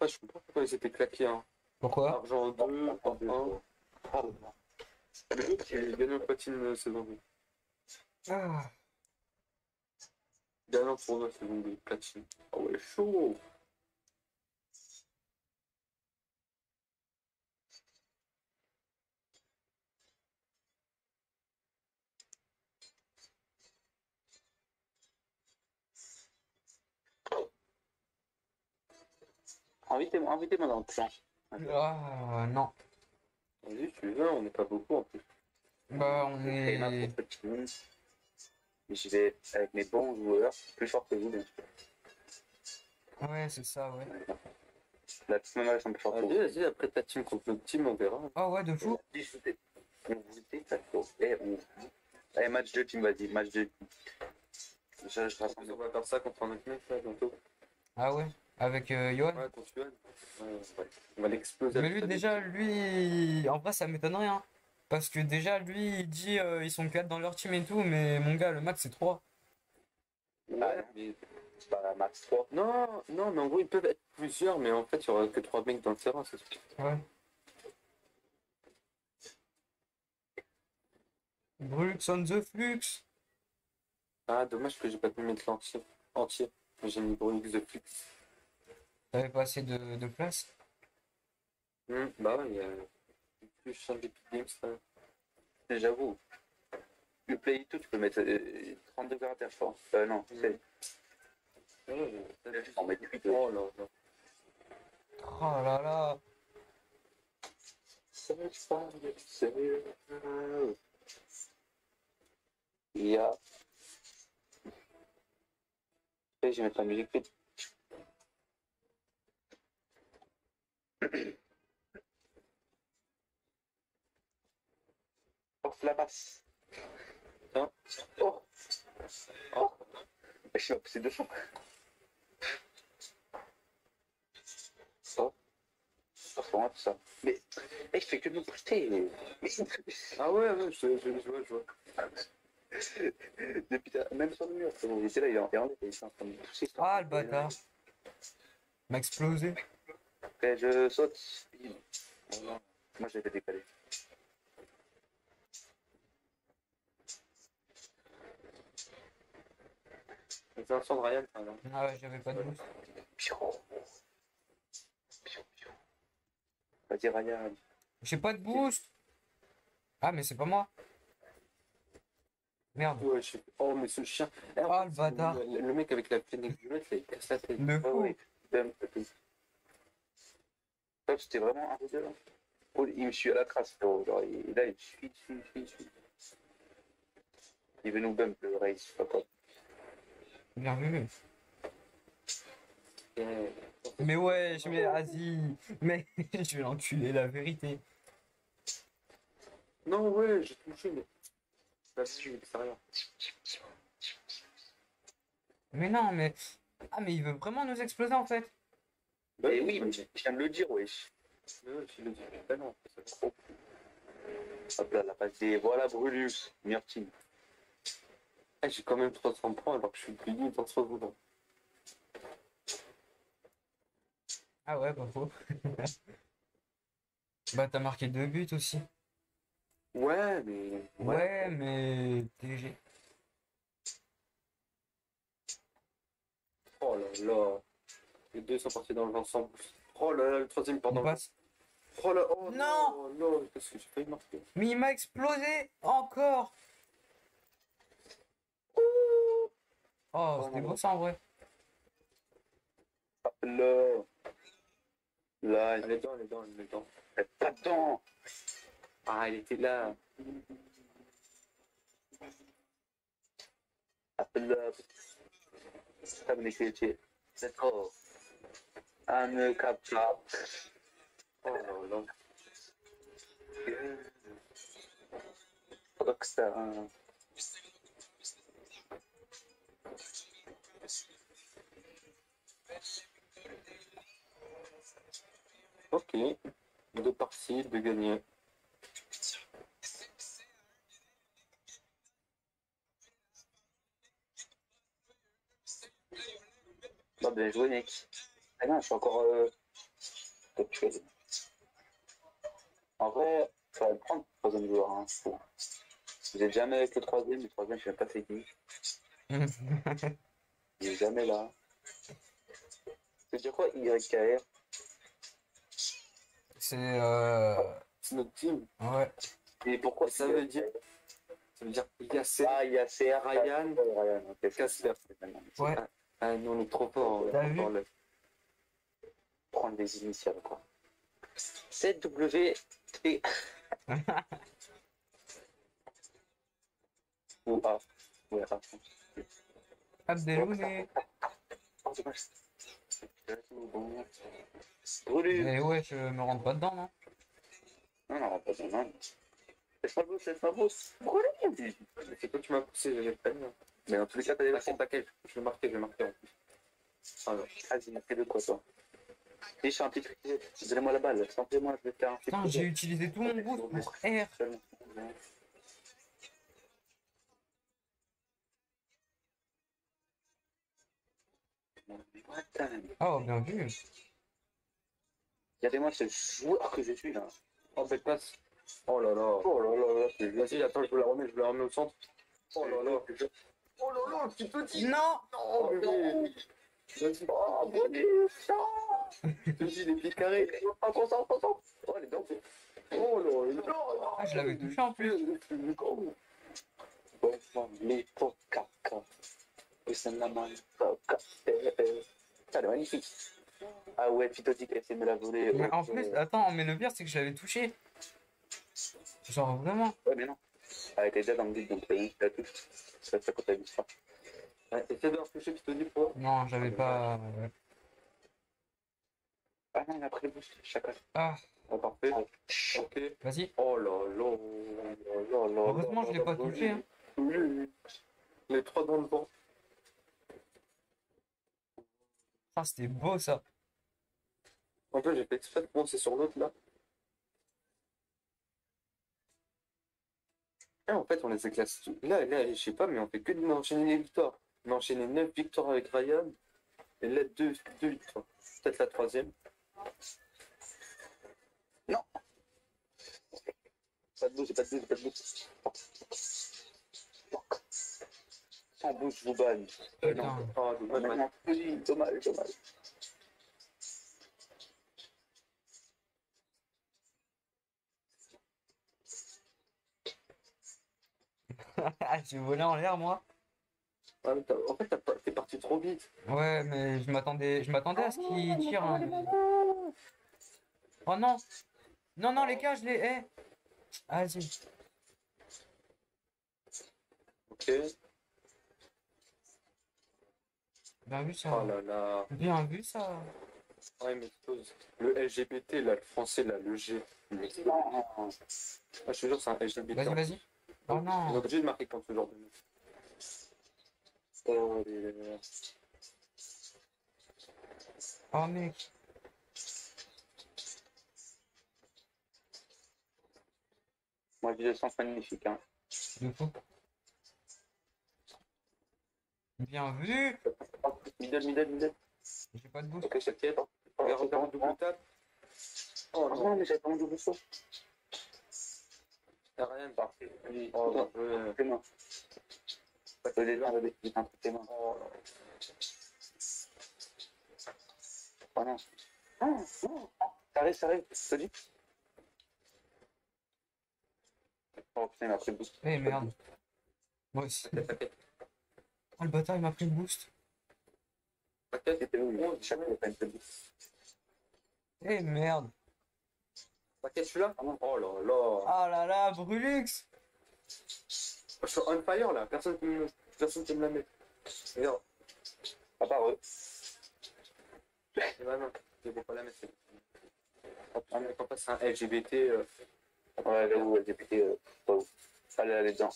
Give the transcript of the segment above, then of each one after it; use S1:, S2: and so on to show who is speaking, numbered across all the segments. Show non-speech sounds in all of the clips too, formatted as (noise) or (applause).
S1: Après, je comprends pourquoi ils étaient claqués. Hein.
S2: Pourquoi
S1: Argent 2,
S3: Ah, deux,
S1: 1.
S3: trois. Ah,
S1: Le groupe qui a gagné le platine saison 2.
S2: Ah.
S1: Dernier tournoi saison 2, platine. Ah ouais, chaud.
S3: Invitez-moi invitez-moi dans le plan.
S2: Ah, non.
S1: Vas-y, tu veux, on n'est pas beaucoup en plus.
S2: Bah, on est.
S3: team. J'y vais avec mes bons joueurs, plus forts que vous, bien sûr.
S2: Ouais, c'est ça, ouais.
S3: La team est un peu forte.
S1: Vas-y, vas-y, après ta team contre notre team, on verra.
S2: Ah ouais, de fou.
S3: On vous faut. Eh, on... Allez, match de team, vas-y, match de Je, je
S1: plus, on va faire ça contre un autre mec là bientôt.
S2: Ah ouais. Avec euh, Johan.
S1: Ouais, contre Yuan. Ouais. On va l'exploser.
S2: Mais lui, déjà, lui, en vrai, ça m'étonne rien. Parce que déjà, lui, il dit euh, ils sont 4 dans leur team et tout, mais mon gars, le max c'est 3.
S1: team. Ouais, mais...
S3: C'est pas max 3.
S1: Non, non, mais en gros, ils peuvent être plusieurs, mais en fait, il y aura que trois mecs dans le terrain, c'est tout.
S2: Ouais. Brux on the flux.
S1: Ah, dommage que j'ai pas pu mettre l'entier. Entier. J'ai mis Brux de Flux.
S2: T'avais pas assez de, de place?
S1: Hmm, bah ouais, il y a plus cher d'Epic Games là.
S3: J'avoue. Le play tout, tu peux mettre euh, 32 caractères, je crois. Euh, non, c'est.
S1: Ouais,
S3: mettre huit.
S1: Oh là là.
S2: Oh là là.
S3: Il y a. Je vais mettre la musique vite. Oh, la passe.
S1: Tiens.
S3: Oh. Oh. Je suis poussé deux fois. Oh. Vraiment tout ça. Mais, mais je fais que poster. Mais,
S1: Ah ouais, ouais, je, je, je vois, je vois. (laughs)
S3: depuis ta- même sur le mur, c'est bon, il était là, il est en, il est en il train de pousser.
S2: Ah le bâtard. M'a explosé.
S3: Après, je saute. Moi, je l'ai décalé.
S1: C'est un son de Ryan, par exemple.
S2: Ah ouais, j'avais pas de boost.
S3: Piou. Piou, piou. Vas-y, Ryan.
S2: J'ai pas de boost. Ah mais c'est pas moi. Merde.
S1: Ouais, je Oh, mais ce chien. Eh,
S2: Ah,
S1: fait,
S2: le bâtard.
S1: Le, le mec avec la fenêtre du mec, il casse la tête.
S2: De
S3: Ouais,
S2: fou.
S3: ouais. C'était vraiment un. Oh, il me suit à la trace, frérot. Genre, il, là, il me suit, il suit, il suit, il suit. Il veut nous bump le race, je sais pas quoi.
S2: Mais ouais, je mets Asie. Mais (laughs) je vais l'enculer, la vérité.
S1: Non, ouais, j'ai touché, mais. Pas su, l'extérieur.
S2: Mais non, mais. Ah mais il veut vraiment nous exploser en fait.
S1: Bah,
S3: oui, mais je viens de le dire, wesh.
S1: Mais ouais, je le dis. Bah non, c'est
S3: Hop là, la passe des. Voilà, Brulus, meilleur
S1: Eh, j'ai quand même 300 points alors que je suis plus nul dans ce moment.
S2: Ah ouais, pas faux. (laughs) bah t'as marqué deux buts aussi.
S1: Ouais, mais.
S2: Ouais, mais TG.
S1: Oh là là. Les deux sont partis dans le vent sans. Oh là là, le troisième part dans le
S2: passe.
S1: Oh là, oh
S2: Non
S1: non, non, qu'est-ce que j'ai failli marquer
S2: Mais il m'a explosé encore. Oh, c'était beau ça en vrai.
S3: Là. Là,
S1: Elle est dedans, elle est dedans, elle est dedans.
S3: il est pas dedans.
S1: Ah, elle était là.
S3: Ça me dit C'est trop. Un captcha.
S1: Oh là là.
S3: Rockstar.
S1: Ok. Deux parties, deux gagnés.
S3: Bah, bien joué, mec. Ah non, je suis encore. Euh... En vrai, ça va le prendre le troisième joueur. Hein. Vous êtes jamais avec le troisième, le troisième, je sais même pas c'est qui. (laughs) Il est jamais là. C'est dire quoi YKR
S2: C'est euh...
S1: Notre team.
S2: Ouais.
S3: Et pourquoi
S1: Ça veut dire. Ça veut dire Yasser,
S3: Ah, il y a CR,
S1: Ryan,
S3: Ryan, ok.
S1: Casper.
S2: Ouais.
S1: Ah, nous, on est trop forts.
S2: T'as vu
S1: parle.
S3: Prendre des initiales, quoi. ZWT. (laughs) Ou A. Ouais, A.
S2: Abdeloune.
S3: Brûlé.
S2: Mais ouais, je me rentre pas dedans, non
S3: Non, non, pas besoin. Laisse-moi le boost, laisse-moi le boost. Brûlé.
S1: C'est toi qui m'as poussé, j'avais pas.
S3: Mais dans tous les cas, t'as des
S1: T'inquiète, t'inquiète, je vais marquer, je vais marquer en plus. Ah, ouais.
S3: Vas-y, fais de quoi, toi Et je fais un petit. Donnez-moi la balle. Simplement, je vais faire un petit
S2: Putain, j'ai utilisé tout mon boost pour R. Oh, bien vu.
S3: Regardez-moi ce joueur que je suis là.
S1: Oh, belle passe. Oh là là.
S3: Oh là là là, c'est
S1: Vas-y, attends, je vous la remets, je vous la remets au centre. Oh là là. Oh là là, te dis.
S2: Non
S1: Oh, bébé. Vas-y.
S3: Oh, mon Dieu, non
S1: Je te dis, les pieds carrés.
S3: Oh, concentre, concentre Oh, les dents
S1: Oh là là.
S2: Ah, je l'avais touché en plus.
S3: Ouais, les pots caca. Et ça n'a mal caca. Ça, elle est magnifique. Ah ouais, Pitotique a essayé de me la voler.
S2: Mais en plus, attends, mais le pire, c'est que je l'avais touché. Genre, vraiment.
S3: Ouais, mais non. Elle était déjà dans le but, donc la touche. Ça, ça à ça.
S1: Ouais, Essaie de te dis pour.
S2: Non, j'avais pas. ouais.
S3: Ah non, il a pris le boost, chacun.
S2: Ah,
S1: Oh, parfait. Ok.
S2: vas-y.
S1: Oh là là.
S3: Oh là là.
S2: Heureusement, je l'ai pas touché. Hein.
S1: Oui. Les trois dans le vent.
S2: Ah, c'était beau ça.
S1: En fait, j'ai fait exprès de penser sur l'autre là. Et en fait, on les a classés. Là, là, je sais pas, mais on fait que d'enchaîner les victoires. On a enchaîné 9 victoires avec Ryan. Et là, 2 deux, victoires. Peut-être la troisième.
S3: Pas de boost, pas de boost, pas de boost. Sans boost, je vous banne. Euh, non.
S1: Ah,
S3: Ah, non, non, dommage, dommage.
S2: J'ai volé en l'air, moi.
S1: Ah, mais en fait, t'as pas- t'es parti trop vite.
S2: Ouais, mais je m'attendais, je m'attendais à ce qu'il tire. un- Oh non! Non, non, les gars, je les hais! Vas-y.
S1: Ok.
S2: Bien vu ça.
S1: Oh là là.
S2: Bien vu ça.
S1: Ouais, mais. Le LGBT, là, le français, là, le G. Ah, je te jure, c'est un LGBT.
S2: Vas-y, vas-y. Oh
S1: On est
S2: non.
S1: obligé de marquer contre ce genre de.
S3: Oh, les- les-
S2: Oh mec.
S3: Moi, je le sens magnifique. Hein.
S2: De fou. Bien vu.
S3: Middle, middle, middle.
S2: J'ai pas de boost.
S3: Ok, c'est pied.
S1: Regarde, double tape. Oh non,
S3: non, mais j'avais pas mon double saut.
S1: Rien.
S3: Parfait. Oui.
S1: Oh, ouais.
S3: tes mains. Pas de mains, bébé. J'ai un truc tes mains.
S1: Oh,
S3: Oh non. Non, non. Ça arrive, ça arrive. Ça dit Oh putain, il m'a pris le boost.
S2: Eh merde. Moi aussi. Oh le bâtard, il m'a pris le boost. Eh merde.
S1: T'inquiète, je suis là.
S3: Ah non.
S1: Oh là là.
S2: Ah là là, Brulux.
S1: Je suis on fire là, personne peut me, personne peut me la mettre. Regarde,
S3: À part eux.
S1: et bah non, je vais pas la mettre. Quand pas c'est un LGBT, euh,
S3: Ouais, là où LGBT, euh, ouf. Fallait aller dedans.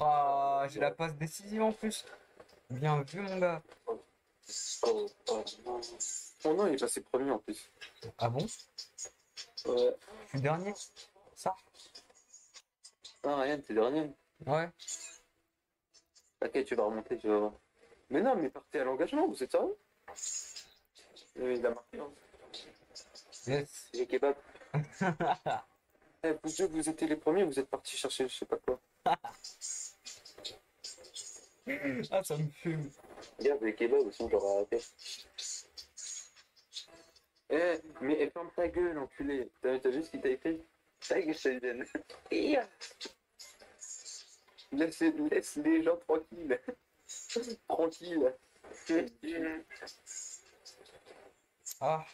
S2: Ah, j'ai la passe décisive en plus. Bien vu, mon gars.
S3: Oh, oh, non.
S1: non, il est passé premier en plus.
S2: Ah bon?
S1: Ouais.
S2: Je suis dernier? Ça?
S1: Ah, Ryan, t'es dernier.
S2: Ouais.
S1: T'inquiète, tu vas remonter, tu vas voir. Mais non, mais partez à l'engagement, vous êtes sérieux? Il a marqué. Hein.
S2: Yes.
S3: Les kebabs. (laughs)
S1: Eh, vous deux, vous étiez les premiers, vous êtes partis chercher je sais pas quoi.
S2: Ah, ça me fume.
S3: Regarde, les kebabs aussi, on l'aurait arrêté.
S1: Eh, mais ferme ta gueule, enculé. T'as t'as vu ce qu'il t'a écrit?
S3: Ça y est, je te donne.
S1: laisse, laisse les gens tranquilles. Tranquille.
S2: Ah,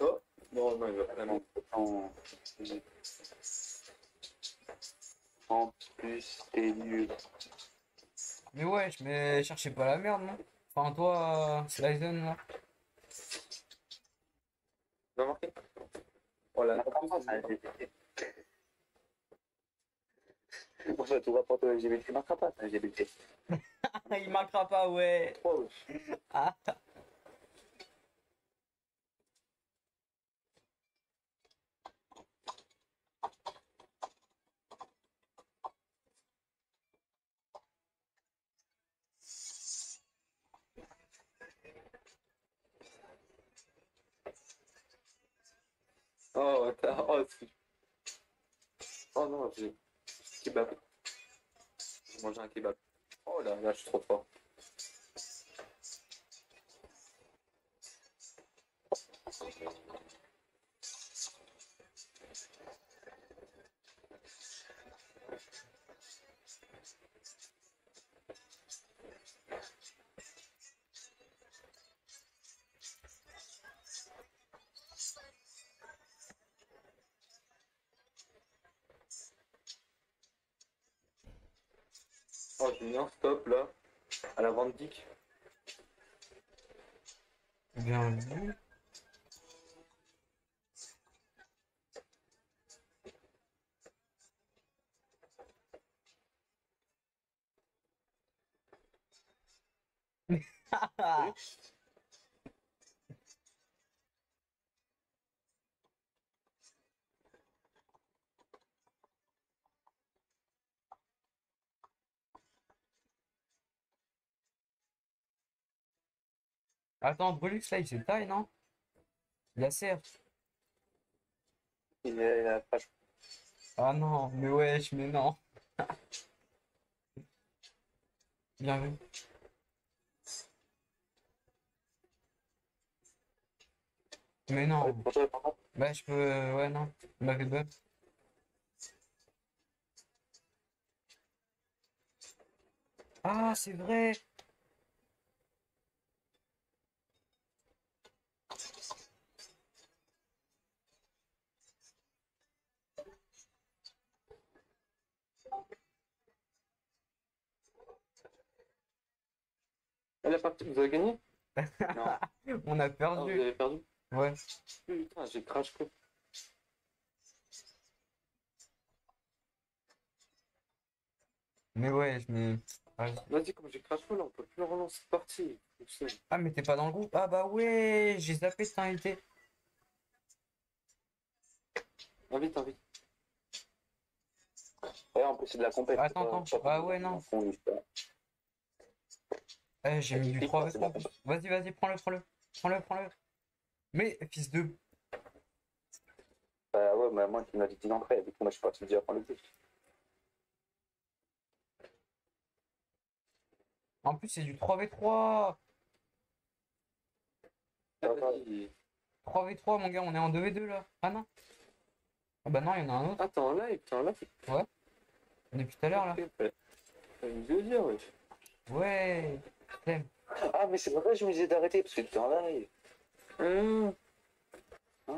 S1: Oh, non, non, il va vraiment.
S3: En... en plus, t'es nul.
S2: Mais wesh, mais cherchez pas la merde, non? Enfin, toi, Slizen, là.
S1: Il va marquer Oh là,
S3: Non, pas ça, LGBT. Pour ça, tout rapport au LGBT marquera pas, LGBT.
S2: Il marquera pas, ouais.
S1: Wesh.
S2: Ah.
S1: Oh, t'as. Oh, c'est- oh non, j'ai. Kebab. J'ai mangé un kebab. Oh là, là, je suis trop. Oh, j'ai stop là. À la
S2: vu. (laughs) Attends, Brulux là, il s'est taille, non? Il a serre.
S3: Il est la page.
S2: Ah non, mais wesh, mais non. (laughs) Bien vu. Mais non. Bah, je peux. Ouais, non. Il m'avait buff. Ah, c'est vrai.
S1: Elle a parti, vous avez gagné
S3: Non. (laughs)
S2: On a
S1: Ah, vous
S2: perdu.
S1: avez perdu
S2: Ouais.
S1: Putain, j'ai crash.
S2: Mais ouais, mais. Ah,
S1: Vas-y, comme j'ai crash là, on peut plus relancer cette partie. Faut que c'est-
S2: Ah, mais t'es pas dans le groupe? Ah, bah ouais, j'ai zappé de t'inviter.
S1: Invite, invite.
S3: Ouais, en plus, c'est de la compète.
S2: Attends, attends. Ah ouais, non. Eh, j'ai mis du
S3: Explique
S2: 3
S3: pas,
S2: v
S3: c'est
S2: 3
S3: bon.
S2: Vas-y, vas-y, prends-le, prends-le. Prends-le, prends-le. Mais, fils de.
S3: Bah ouais, bah moi, tu m'as dit entrait, du coup, moi, je suis parti déjà prendre le but.
S2: En plus, c'est du 3v3.
S1: Ah,
S3: Ah,
S1: vas-y.
S2: 3v3, mon gars, on est en 2v2 là. Ah non. Ah bah non, il y en a un autre
S1: Ah, t'es en live, t'es en live.
S2: depuis tout à l'heure là.
S1: Ok, ouais. Une deuxième.
S2: Ouais. (laughs)
S3: Ah, mais c'est pour ça que je me disais d'arrêter, parce que tu es en live.
S1: Hum.
S3: Ah.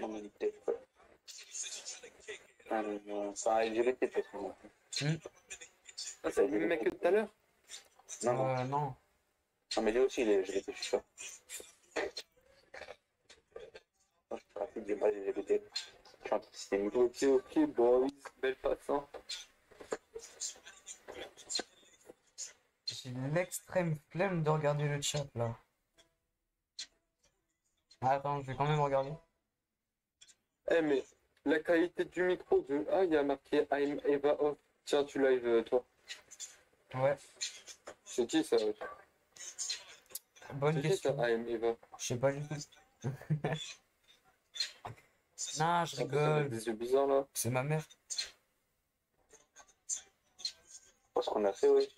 S3: Non, mais peut-être pas. Ah, mais non, enfin, LGBT, de toute façon.
S1: Ah, c'est le même mec que tout à l'heure
S3: Non, non.
S2: Euh, non.
S3: Non, mais lui aussi, il est LGBT, je suis sûr. Je pratique des pas LGBT.
S1: Ok, ok, bon, oui, belle passe, hein.
S2: J'ai l'extrême flemme de regarder le chat là. Ah, Attends, je vais quand même regarder.
S1: Eh, mais la qualité du micro de. Ah, il y a marqué I'm Eva off. Tiens, tu live, euh, toi.
S2: Ouais,
S1: C'est qui ça
S2: bonne
S1: C'est qui ça
S2: question.
S1: I am Eva.
S2: Je sais pas du tout. (laughs) Non, je rigole.
S1: Des yeux bizarres là.
S2: C'est ma mère.
S3: Pour ce qu'on a fait, oui.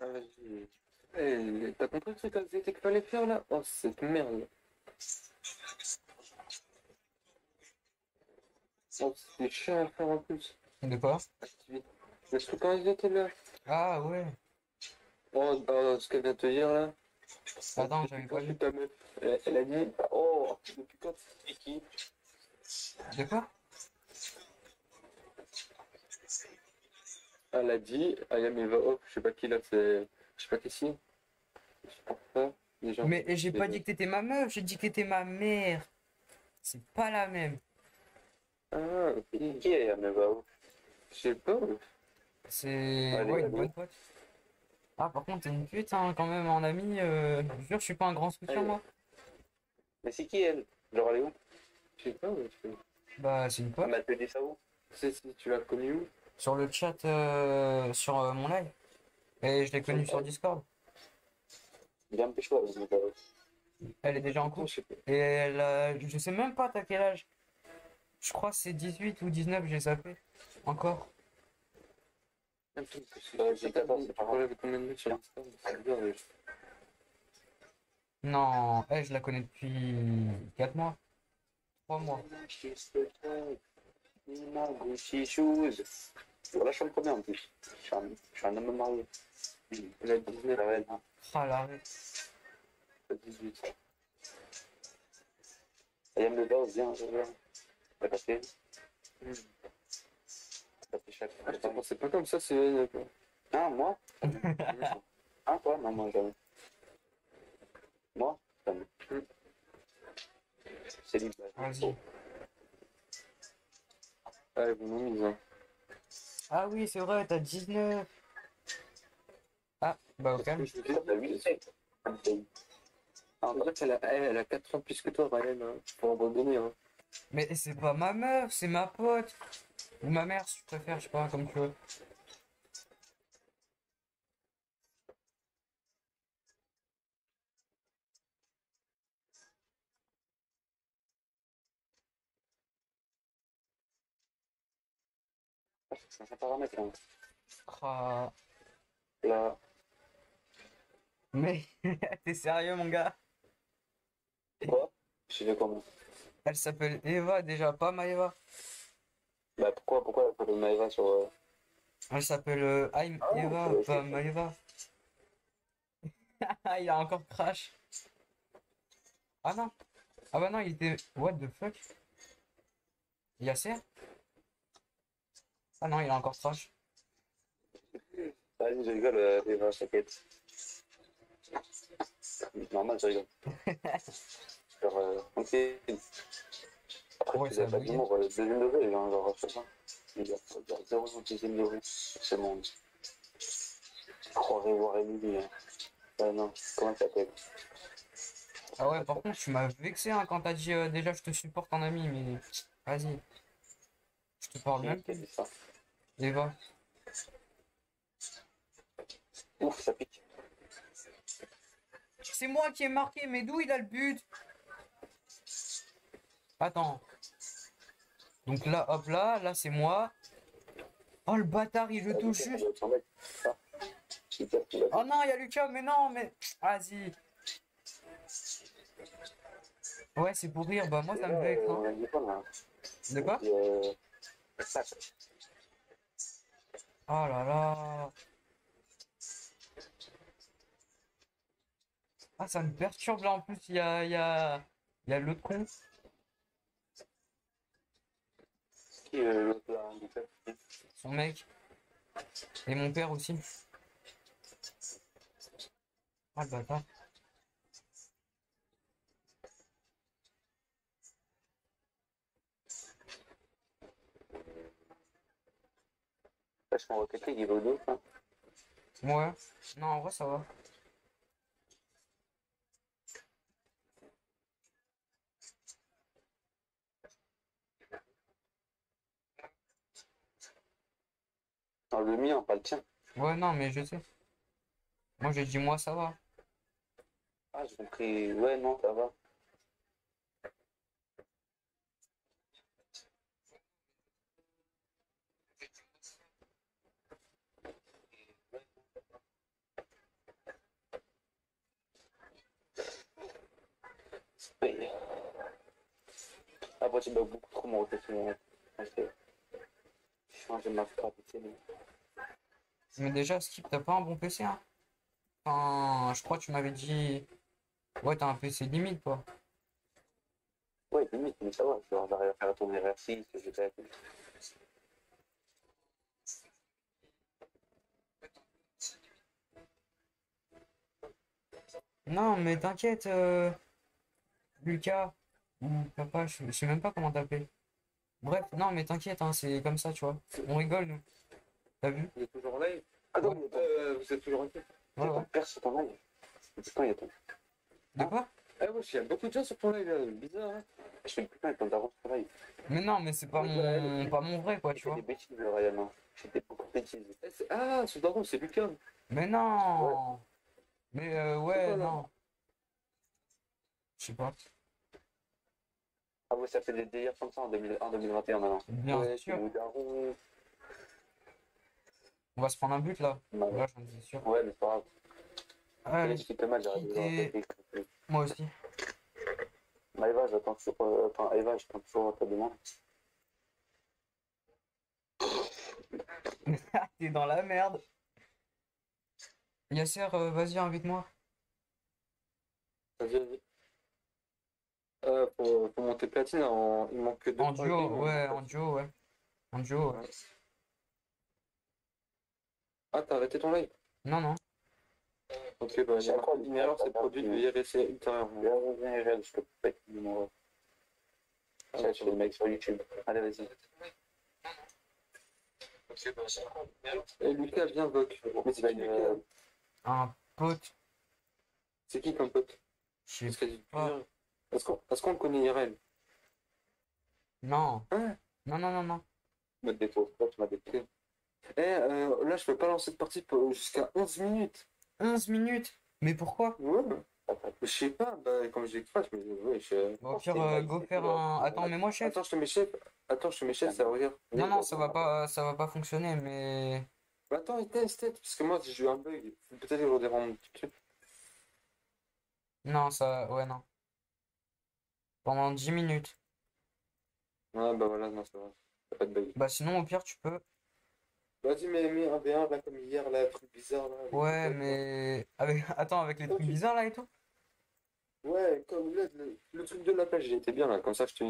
S1: Ah, vas-y. Eh, T'as compris le truc que qu'il fallait faire là Oh, cette merde. Oh, c'est chiant à faire en plus.
S2: De quoi?
S1: Le truc quand ils étaient là.
S2: Ah ouais.
S1: Oh, oh, ce qu'elle vient de te dire là.
S2: Attends, j'avais pas vu.
S1: Ta meuf, Elle, elle a dit Oh, depuis quand c'est qui
S2: De quoi?
S1: Elle a dit I am Eva Off. Je sais pas qui là, c'est. Je sais pas qui c'est. Je sais pas ça. Les gens-
S2: Mais j'ai pas dit que t'étais ma meuf, j'ai dit que t'étais ma mère. C'est pas la même.
S1: Ah, ok.
S3: Qui est Yameva
S1: Je sais pas.
S2: C'est
S3: Allez,
S2: ouais, une
S3: allez.
S2: bonne pote. Ah, par contre, t'es une pute, hein, quand même, en ami. Euh... Je jure, je suis pas un grand soutien, moi.
S3: Mais c'est qui elle? Genre, elle est où?
S1: Je sais pas. ouais, je-
S2: Bah, c'est une pote.
S3: Elle te dit ça où?
S1: C'est si tu l'as connu où?
S2: Sur le chat, euh, sur euh, mon live. Et je l'ai connue sur Discord.
S3: Bien me pécho
S2: Elle est déjà en
S1: pas.
S2: Et elle a... Je sais même pas t'as quel âge. Je crois que c'est 18 ou 19, j'ai zappé. Encore.
S1: Un truc, parce que je sais
S3: j'ai
S1: pas,
S3: 14, c'est
S1: tu
S3: pas
S1: parlais avec combien de mecs sur Insta C'est bizarre, mais je-
S2: Non, elle, je la connais depuis 4 mois. 3 mois.
S3: Voilà, je suis le premier en plus. Je suis un, je suis un homme marié.
S1: Elle a 19,
S3: Ça va être
S2: Ah, l'arrête.
S1: elle a 18.
S3: Yameva, viens, viens. T'as passé
S1: Hmm.
S3: T'as fait chaque
S1: Ah, je te pensais pas comme ça, c'est.
S3: Ah, moi (laughs) Ah, toi Non, moi, jamais. Moi Jamais. C'est libre.
S2: Vas-y.
S1: Ah, ils m'ont mis, hein.
S2: Ah oui, c'est vrai, t'as 19. Ah, bah calme.
S1: Je veux dire,
S3: T'as 8 Ah,
S1: on dirait qu'elle a, elle, elle a 4 ans plus que toi, Ryan. Hein. Faut abandonner. Hein.
S2: Mais c'est pas ma meuf, c'est ma pote. Ou ma mère, si tu préfères, je sais pas, comme tu veux.
S3: Paramètre. Hein.
S2: Ah.
S3: Là,
S2: Mais (laughs) t'es sérieux, mon gars?
S3: quoi? Je fais comment?
S2: Elle s'appelle Eva déjà, pas Maeva.
S3: Bah, pourquoi, pourquoi elle s'appelle Maëva sur. euh,
S2: Elle s'appelle euh, I'm
S3: Ah,
S2: Eva,
S3: ouais,
S2: pas Maeva. (laughs) Il a encore crash. Ah non. Ah bah non, il était. What the fuck? Yasser? Ah non, il a encore crash.
S3: Vas-y, je rigole, euh, Eva, t'inquiète. Normal, je rigole. (laughs) genre, euh, ok. Après,
S2: Ouais,
S3: tu
S2: ça
S3: as pas d'humour, deuxième degré. Il y a il y a zéro deuxième degré, c'est bon. Je croirais voir Emily, hein. Ouais, non, comment ça s'appelle?
S2: Ah ouais, par contre, tu m'as vexé hein, quand t'as dit euh, déjà je te supporte en ami, mais vas-y. Je te parle
S3: ça
S2: Eva.
S3: Ouf, ça pique.
S2: C'est moi qui ai marqué, mais d'où il a le but? Attends. Donc là, hop là, là c'est moi. Oh le bâtard, il le touche juste. Oh non, il y a Lucas, mais non, mais vas-y. Ouais, c'est pour rire, bah moi ça me vexe. Hein. De quoi? Oh là là. Ah, ça me perturbe là en plus, il y a, y a, y a l'autre con.
S3: Euh, l'autre là du fait
S2: son mec. Et mon père aussi. Ah le bâtard.
S3: Parce qu'on voit quelqu'un qui va au dos. Hein.
S2: Ouais. Non, en vrai ça va.
S3: De mien, pas le tien.
S2: Ouais, non, mais je sais. Moi, j'ai dit moi, ça va.
S3: Ah, j'ai compris. Ouais, non, ça va. Oui. Après, tu bois beaucoup trop mon réflexion. Ma gravité.
S2: Mais déjà, Skip, t'as pas un bon PC, hein? Enfin, je crois que tu m'avais dit. Ouais, t'as un PC limite, quoi.
S3: Ouais, limite, mais ça va. J'arrive à faire tourner R6, que j'ai fait.
S2: Non, mais t'inquiète, euh, Lucas, ou papa, je, je sais même pas comment t'appeler. Bref, non, mais t'inquiète, hein, c'est comme ça, tu vois. On rigole, nous. T'as vu?
S1: Vous êtes toujours en live
S3: Ah non,
S2: Ouais.
S1: euh, Vous êtes toujours en live
S2: Ouais, ouais.
S3: sur ton live. Putain, il y a ton.
S2: De quoi?
S1: Ah ouais, il y a beaucoup de gens sur ton live là, bizarre. Hein
S3: Je fais putain, ton daron sur live.
S2: Mais non, mais c'est pas mon, pas mon vrai, quoi,
S3: Tu
S2: vois.
S3: des bêtises, Ryan. hein. Tu fais beaucoup de bêtises.
S1: Eh, c'est- Ah, ce daron, c'est Lucas.
S2: Mais non! Mais euh, ouais, non. Je sais pas.
S3: Ouais, ça fait des délires comme ça en, 2000 en 2021 maintenant.
S2: Bien
S1: Ouais,
S2: sûr. On va se prendre un but, là.
S3: Bah,
S2: Là, j'en suis sûr.
S3: Ouais, mais c'est pas grave.
S2: Allez,
S3: Je mal, j'arrive
S2: moi aussi.
S3: Maëva, j'attends toujours. euh, Enfin, Eva, j'attends toujours ta demande. (laughs)
S2: T'es dans la merde. Yasser, euh, vas-y, invite-moi.
S1: Vas-y, vas-y. Euh, pour, pour monter platine, en- il manque que deux.
S2: En duo,
S1: games,
S2: ouais,
S1: en
S2: en duo, ouais. En duo, ouais.
S1: Ouais. Ah, t'as arrêté ton live?
S2: Non, non.
S1: Ok, bah, a
S3: D'accord.
S1: une erreur, c'est produit de IRC ultérieurement.
S3: Je peux pas être numéro. Tiens, je fais le mec sur YouTube. Allez, vas-y.
S1: Et Lucas, viens, Voc. Mais c'est qui,
S3: Euh,
S1: Lucas
S2: Un pote.
S1: C'est qui comme pote?
S2: Je sais pas.
S1: Est-ce qu'on le connaît IRL
S2: Non.
S1: Hein?
S2: Non, non, non, non.
S3: Tu m'as tu m'as détourné.
S1: Eh, euh, là, je peux pas lancer de partie jusqu'à 11 minutes.
S2: 11 minutes? Mais pourquoi?
S1: Ouais. Je sais pas, bah, comme je l'exploite, mais ouais, je...
S2: Bon, au pire, euh, go faire un. Attends, mais moi, chef.
S1: Attends, je te mets chef. Attends, je te mets chef, ça regarde.
S2: Non, non, ça va pas, ça va pas fonctionner, mais.
S1: Bah, attends, il teste, teste, parce que moi, j'ai eu un bug. Peut-être qu'ils vont déranger mon petit truc.
S2: Non, ça. Ouais, non. Pendant 10 minutes.
S1: Ouais, bah voilà, non, ça va. Pas de bug.
S2: Bah, sinon, au pire, tu peux.
S1: Vas-y, mais mets un V1, là, comme hier, là, truc bizarre, là.
S2: Ouais, mais. Avec... (laughs) Attends, avec les trucs bizarres là et tout?
S1: Ouais, comme là, le, le truc de la plage, il était bien, là, comme ça, je te...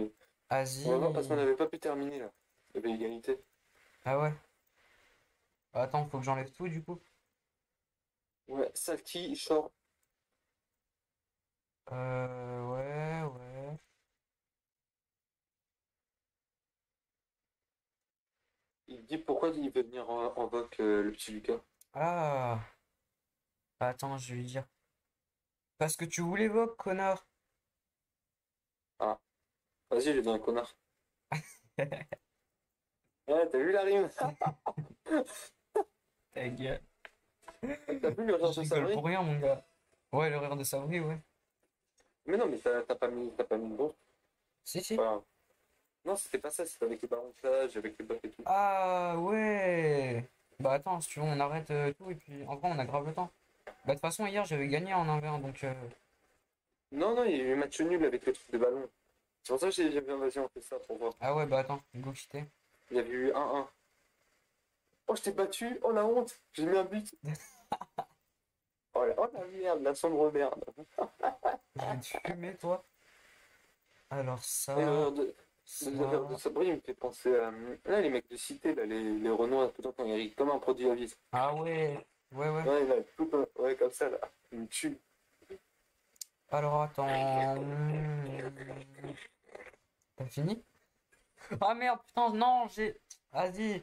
S2: Vas-y.
S1: Ouais, non, parce qu'on n'avait pas pu terminer, là. Il y avait égalité.
S2: Ah ouais? Attends, faut que j'enlève tout du coup.
S1: Ouais, Salty, Short.
S2: Euh, ouais.
S1: Il dit pourquoi il veut venir en, en voc, euh, le petit Lucas.
S2: Ah. Attends, je vais lui dire. Parce que tu voulais Vogue, connard.
S1: Vas-y, j'ai dit un connard. Ouais, (laughs) t'as vu la rime? (laughs)
S2: Ta gueule.
S1: T'as vu le rire
S2: Je
S1: de Sabri?
S2: pour rien, mon gars. Ouais, le rire de Sabri, ouais.
S1: Mais non, mais t'as pas mis, t'as pas mis le bon.
S2: Si, si.
S1: Non, c'était pas ça, c'était avec les barons de plage, avec les bottes et tout.
S2: Ah, ouais. Bah attends, si tu veux, on arrête euh, tout et puis en vrai, on a grave le temps. Bah, de toute façon, hier, j'avais gagné en 1v1, donc. euh,
S1: Non, non, il y a eu match nul avec le truc de ballon. C'est pour ça que j'ai viens, vas-y, on fait ça pour voir.
S2: Ah ouais, bah attends, go quitter.
S1: Il y avait eu 1-1. Oh, je t'ai battu, oh la honte, j'ai mis un but. (laughs) Oh la, oh la merde, la sombre merde. (laughs)
S2: Te fumer, toi? Alors, ça.
S1: De,
S2: ça...
S1: il me fait penser à. Là, les mecs de cité, là, les, les tout le temps, ils comme un produit à vis.
S2: Ah ouais, ouais, ouais.
S1: Ouais, là, tout un- ouais, comme ça, là. Il me tue.
S2: Alors attends. Hmm. T'as fini? Ah merde, putain, non, j'ai. Vas-y.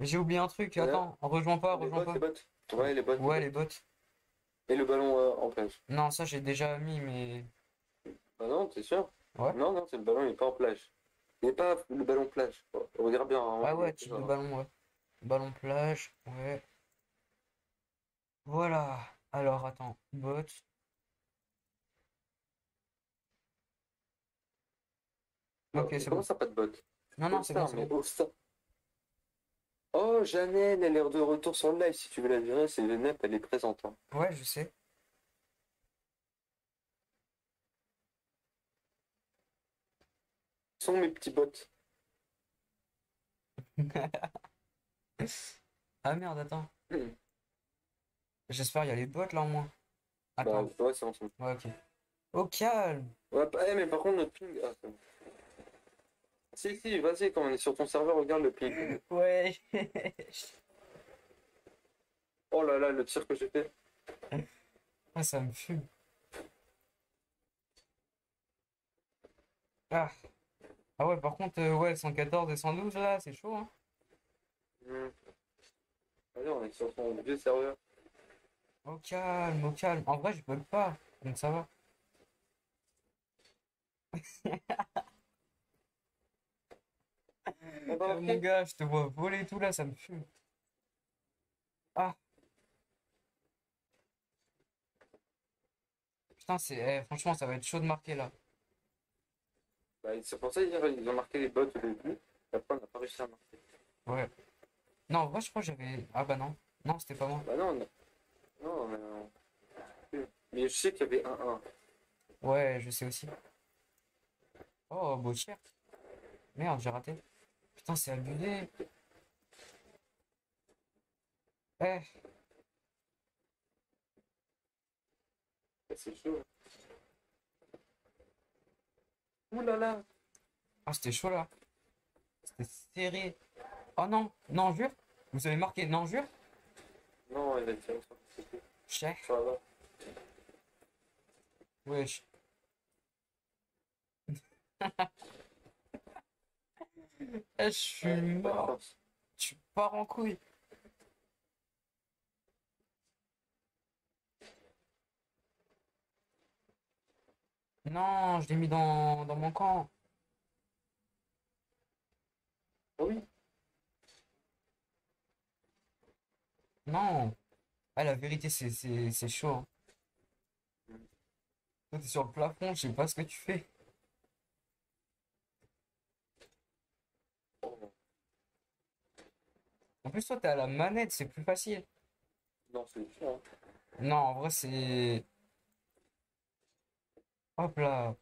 S2: J'ai oublié un truc, attends, rejoins pas, rejoins
S1: bottes,
S2: pas.
S1: les bottes. Ouais, les bottes.
S2: Ouais, les bots.
S1: Et le ballon euh, en plage.
S2: Non, ça j'ai déjà mis, mais.
S1: Bah non, t'es sûr?
S2: Ouais.
S1: Non, non, c'est le ballon, il est pas en plage. Il n'est pas le ballon plage. Regarde bien. hein,
S2: Ah ouais, type de ballon, ouais. Ballon plage, ouais. Voilà. Alors, attends. Bot. Ok, c'est bon.
S1: ça, pas de bot?
S2: Non, non, c'est bon,
S1: mais
S2: bon.
S1: Oh, Janelle, elle est de retour sur le live. Si tu veux la virer, c'est le NEP, elle est présente. hein.
S2: Ouais, je sais.
S1: Sont mes petits bots? (laughs)
S2: Ah merde, attends.
S1: Hmm.
S2: J'espère il y a les bots là en moins.
S1: Bah,
S2: Attends.
S1: ouais, c'est.
S2: Ouais, ok. Au calme.
S1: Ouais, bah, eh, mais par contre, notre ping. Ah, bon. Si, si, vas-y, quand on est sur ton serveur, regarde le ping. (laughs)
S2: Ouais. (laughs)
S1: Oh là là, le tir que j'ai fait.
S2: Ah, ça me fume. Ah. Ah ouais, par contre, euh, ouais, 114 et 112 là, c'est chaud, hein.
S1: Hmm. Allez, on est sur ton vieux serveur.
S2: Au calme, au calme. En vrai, je bug pas, donc ça va. (laughs) Euh, mon gars, je te vois voler tout là, ça me fume. Ah. Putain, c'est eh, franchement, ça va être chaud de marquer là.
S1: Bah, c'est pour ça hier, ils ont marqué les bots au début. Et après, on n'a pas réussi à marquer.
S2: Ouais. Non, en vrai, je crois que j'avais. Ah bah non. Non, c'était pas moi.
S1: Bah non, on a... non, mais... mais je sais qu'il y avait un 1.
S2: Ouais, je sais aussi. Oh, beau cher. Merde, j'ai raté. Putain, c'est abusé. Eh,
S1: C'est chaud. Ouh là là.
S2: ah, c'était chaud là. C'était serré. Oh non, non, jure. Vous avez marqué, non, jure.
S1: Non, il a tiré sur le.
S2: Cher.
S1: Ça va.
S2: Wesh. (laughs) Eh, je suis mort. Tu pars en couille. Non, je l'ai mis dans, dans mon camp.
S1: Ah oui.
S2: Non. Ah, la vérité, c'est chaud. hein. Toi, t'es sur le plafond, je sais pas ce que tu fais. En plus, toi, t'es à la manette, c'est plus facile.
S1: Non, c'est hein.
S2: Non, en vrai, c'est... Hop là.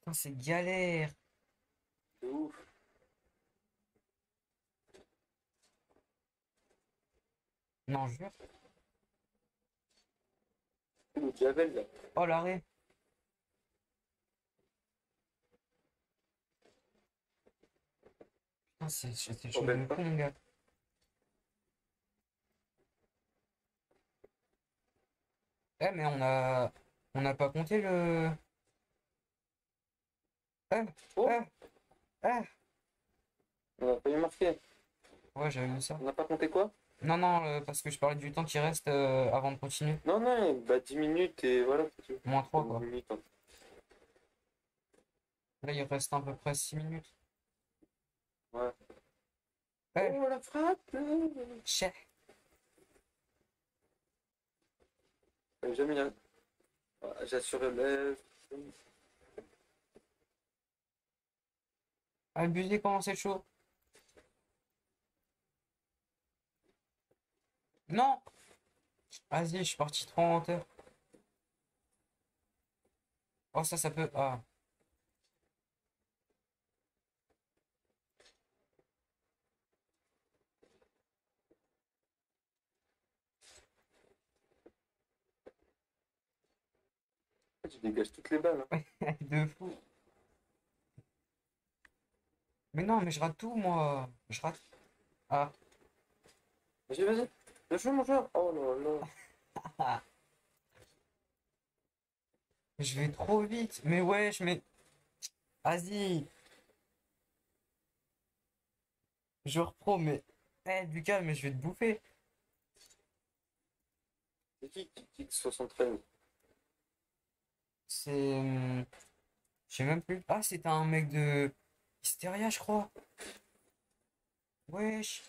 S2: Putain, c'est galère.
S1: C'est ouf.
S2: Non, jure.
S1: Le Javel, là.
S2: Oh, l'arrêt. Putain, c'est c'est chaud de mon gars. Eh, mais on a... On n'a pas compté le... Eh,
S1: Oh.
S2: eh, eh.
S1: On n'a pas eu marqué.
S2: Ouais, j'avais vu ça.
S1: On n'a pas compté quoi?
S2: Non, non, euh, parce que je parlais du temps qui reste euh, avant de continuer.
S1: Non, non, bah 10 minutes et voilà.
S2: Moins 3, quoi.
S1: 10 minutes, hein.
S2: Là, il reste à peu près 6 minutes.
S1: Ouais.
S2: Eh,
S1: Oh, la frappe
S2: chais.
S1: Jamais rien. Ah, J'assure le
S2: Abusé, comment c'est chaud. Non! Vas-y, je suis parti trop hauteur. Oh, ça, ça peut... Ah.
S1: Tu dégages toutes les balles. hein. (laughs)
S2: De fou. Mais non, mais je rate tout, moi. Je rate... Ah.
S1: Vas-y, vas-y. Le jeu, mon joueur. Oh là là. (laughs)
S2: Je vais trop vite. Mais wesh, mais... Vas-y. Je pro, mais... Eh, Lucas, mais je vais te bouffer.
S1: C'est qui qui kick 73
S2: C'est... hum, Je sais même plus. Ah, c'était un mec de... Hysteria, je crois. Wesh.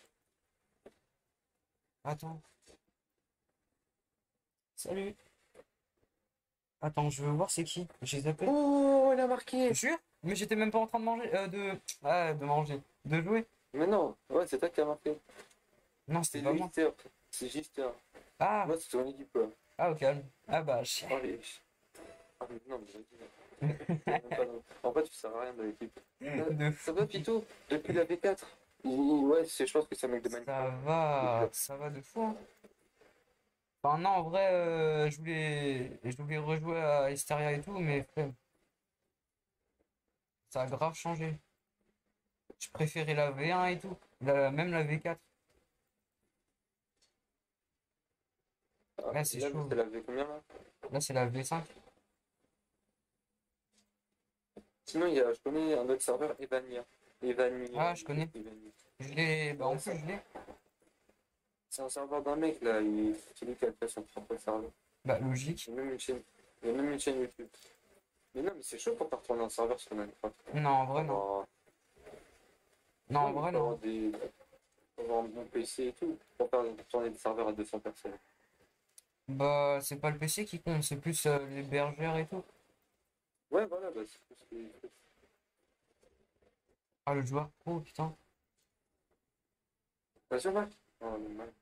S2: Attends. Salut. Attends, je veux voir c'est qui. J'ai zappé.
S1: Oh, elle a marqué
S2: Je jure Mais j'étais même pas en train de manger. Euh, de. Ah, de manger. De jouer.
S1: Mais non, ouais, c'est toi qui as marqué.
S2: Non,
S1: C'est
S2: c'était pas moi.
S1: C'est Gister.
S2: Ah,
S1: Moi, c'est ton équipe,
S2: ah, au calme. Ah, bah, je-
S1: Oh, non, mais. En fait, tu sers à rien de l'équipe. Ça va, Pito Depuis la V4 il- il- Ouais, je pense que c'est un mec de
S2: Ça va, ça va de fou. hein. Enfin, non, en vrai, euh, je voulais, je voulais rejouer à Hysteria et tout, mais. Ça a grave changé. Je préférais la V1 et tout, la- même la V4.
S1: Ah,
S2: c'est chaud.
S1: C'est la V combien, là?
S2: Là, c'est la V5.
S1: Sinon, il y a, je connais un autre serveur, Evania. Evania.
S2: Ah, je connais.
S1: Evania.
S2: Je l'ai, bah, en plus, je l'ai.
S1: C'est un serveur d'un mec, là. Il... C'est lui qui a fait son propre serveur.
S2: Bah, logique.
S1: Il y a même une chaîne, il y a même une chaîne YouTube. Mais non, mais c'est chaud pour pas retourner un serveur sur Minecraft.
S2: Non, en vrai, non.
S1: Avoir-
S2: Non, en vrai, non.
S1: des- avoir un bon PC et tout. Pour faire tourner des serveurs à 200 personnes.
S2: Bah, c'est pas le PC qui compte, c'est plus euh, les bergères et tout.
S1: Ouais, voilà, bah, c'est
S2: Ah, le joueur pro, putain.
S1: T'as sûr, Marc Oh, le mal.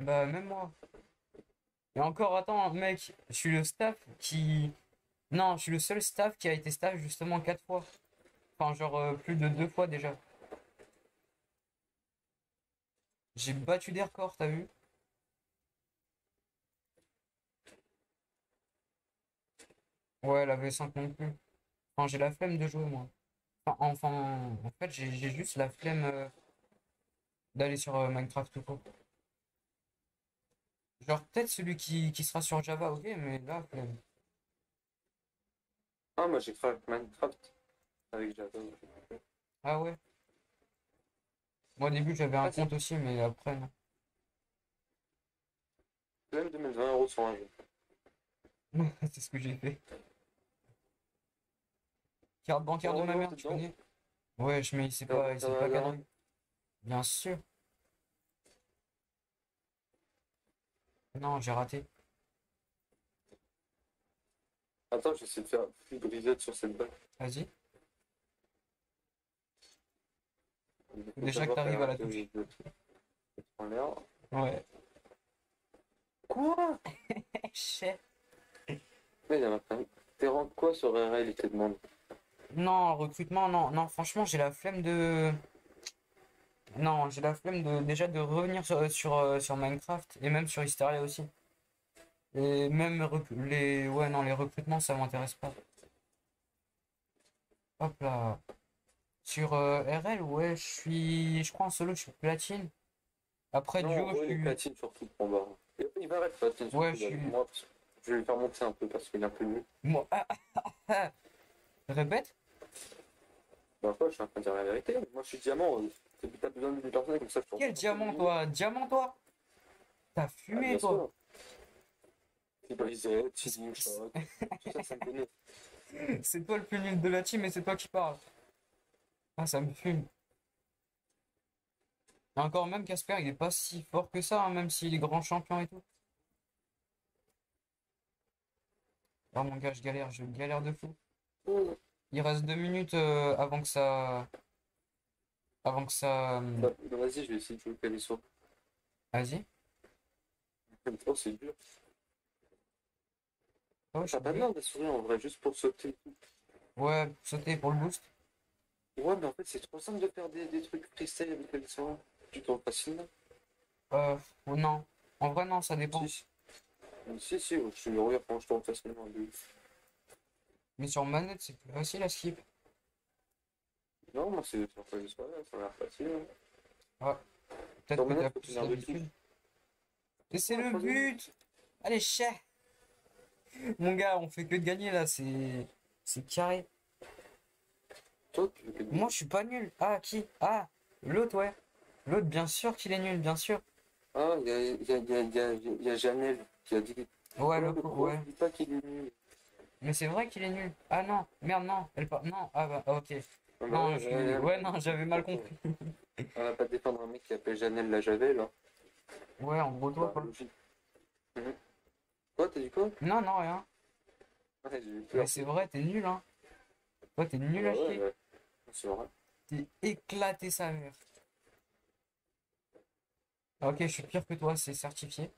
S2: Bah, même moi. Et encore, attends, mec, je suis le staff qui. Non, je suis le seul staff qui a été staff justement quatre fois. Enfin, genre euh, plus de deux fois déjà. J'ai battu des records, t'as vu? Ouais, la V5 non plus. Enfin, j'ai la flemme de jouer, moi. Enfin, enfin, en fait, j'ai juste la flemme euh, d'aller sur euh, Minecraft tout court. Genre, peut-être celui qui, qui sera sur Java, ok, mais là, flemme.
S1: Ah, moi j'ai Minecraft avec Java.
S2: Ah ouais? Moi, au début, j'avais un
S1: Ah,
S2: compte aussi, mais après, non.
S1: Même 2020 euros sur un jeu. (laughs)
S2: C'est ce que j'ai fait. Carte bancaire de ma mère, tu connais? Ouais, je mais il
S1: Ça
S2: pas, il pas. Bien sûr. Non, j'ai raté.
S1: Attends, j'essaie de faire une brisette sur cette balle.
S2: Vas-y. Déjà que t'arrives à la touche. Ouais.
S1: Quoi? (laughs)
S2: Chef.
S1: Mais il y a. T'es rendu quoi sur RL, il te demande?
S2: Non, recrutement, non, non, franchement, j'ai la flemme de. Non, j'ai la flemme de déjà de revenir sur, sur, euh, sur Minecraft et même sur Hysteria aussi. Et même les. Ouais, non, les recrutements, ça m'intéresse pas. Hop là. Sur euh, RL, ouais, je suis. Je crois en solo, je suis platine. Après, duo,
S1: ouais,
S2: je suis.
S1: platine sur tout le combat. Il- va platine
S2: Ouais, je suis-
S1: Moi, je vais lui faire monter un peu parce qu'il est un peu nul.
S2: Moi. (laughs) Répète?
S1: Bah, quoi, je suis en train de dire la vérité. Moi, je suis diamant. euh, T'as besoin d'une personne comme ça. je
S2: Quel diamant, toi? Diamant, toi? T'as
S1: Ah,
S2: fumé, toi?
S1: C'est brisé, teasing shot. Tout ça, ça me connaît. (laughs)
S2: C'est toi le plus nul de la team et c'est toi qui parles. Ah, ça me fume. Et encore même Casper, il est pas si fort que ça, hein, même s'il est grand champion et tout. Ah mon gars, je galère, je galère de fou. Il reste deux minutes euh, avant que ça... Avant que ça... euh,
S1: Bah, Vas-y, je vais essayer de jouer Calisso.
S2: Vas-y.
S1: Oh, c'est dur.
S2: Oh,
S1: T'as pas de souris en vrai, juste pour sauter.
S2: Ouais, sauter pour le boost.
S1: Ouais, mais en fait, c'est trop simple de faire des, des trucs freestyle avec Calisso. Tu tombes facilement.
S2: Euh, ou non. En vrai, non, ça dépend.
S1: Si, si, si, je suis regarde quand je tourne facilement. de ouf.
S2: Mais sur manette, c'est plus facile à skip.
S1: Non, moi, c'est sur ouais, ça a l'air facile. hein.
S2: Peut-être que t'as plus l'habitude. Et c'est
S1: Ouais,
S2: le but! Allez, chais! Mon gars, on fait que de gagner là, c'est. C'est carré.
S1: Toi, tu
S2: Moi, je suis pas nul. Ah, qui? Ah, l'autre, ouais. L'autre, bien sûr qu'il est nul, bien sûr.
S1: Ah, il y a, y, a, y, a, y, a, il y a Janelle qui a dit.
S2: Ouais, le ouais.
S1: Dis pas qu'il est nul.
S2: Mais c'est vrai qu'il est nul. Ah non, merde, non. Elle part... Non, ah bah, ok.
S1: Ah bah
S2: Non,
S1: ouais,
S2: je-
S1: ouais,
S2: non, j'avais mal compris. (laughs)
S1: On va pas défendre un mec qui appelle Janelle la Javel. Hein.
S2: Ouais, en gros, toi,
S1: Bah,
S2: quoi.
S1: Quoi, t'as dit quoi?
S2: Non, non, rien.
S1: Ouais.
S2: Mais c'est vrai, t'es nul, hein. Toi, t'es nul à
S1: Ouais,
S2: chier.
S1: ouais. C'est vrai.
S2: T'es éclaté sa mère. Ok, je suis pire que toi, c'est certifié.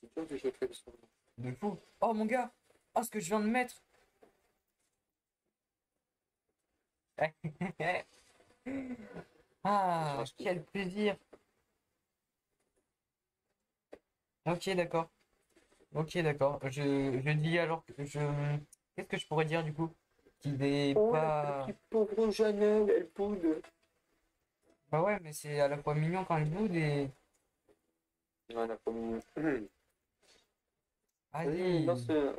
S1: C'est dur de jouer comme ça.
S2: De fou. Oh mon gars Oh ce que je viens de mettre (laughs) Ah quel plaisir Ok d'accord. Ok d'accord. Je, je dis alors que je. Qu'est-ce que je pourrais dire du coup Qu'il est
S1: Oh,
S2: pas.
S1: la pauvre Janelle, elle boude.
S2: Bah ouais mais c'est à la fois mignon quand il boude et.
S1: Ouais, elle a pas mis.
S2: Allez
S1: un peu-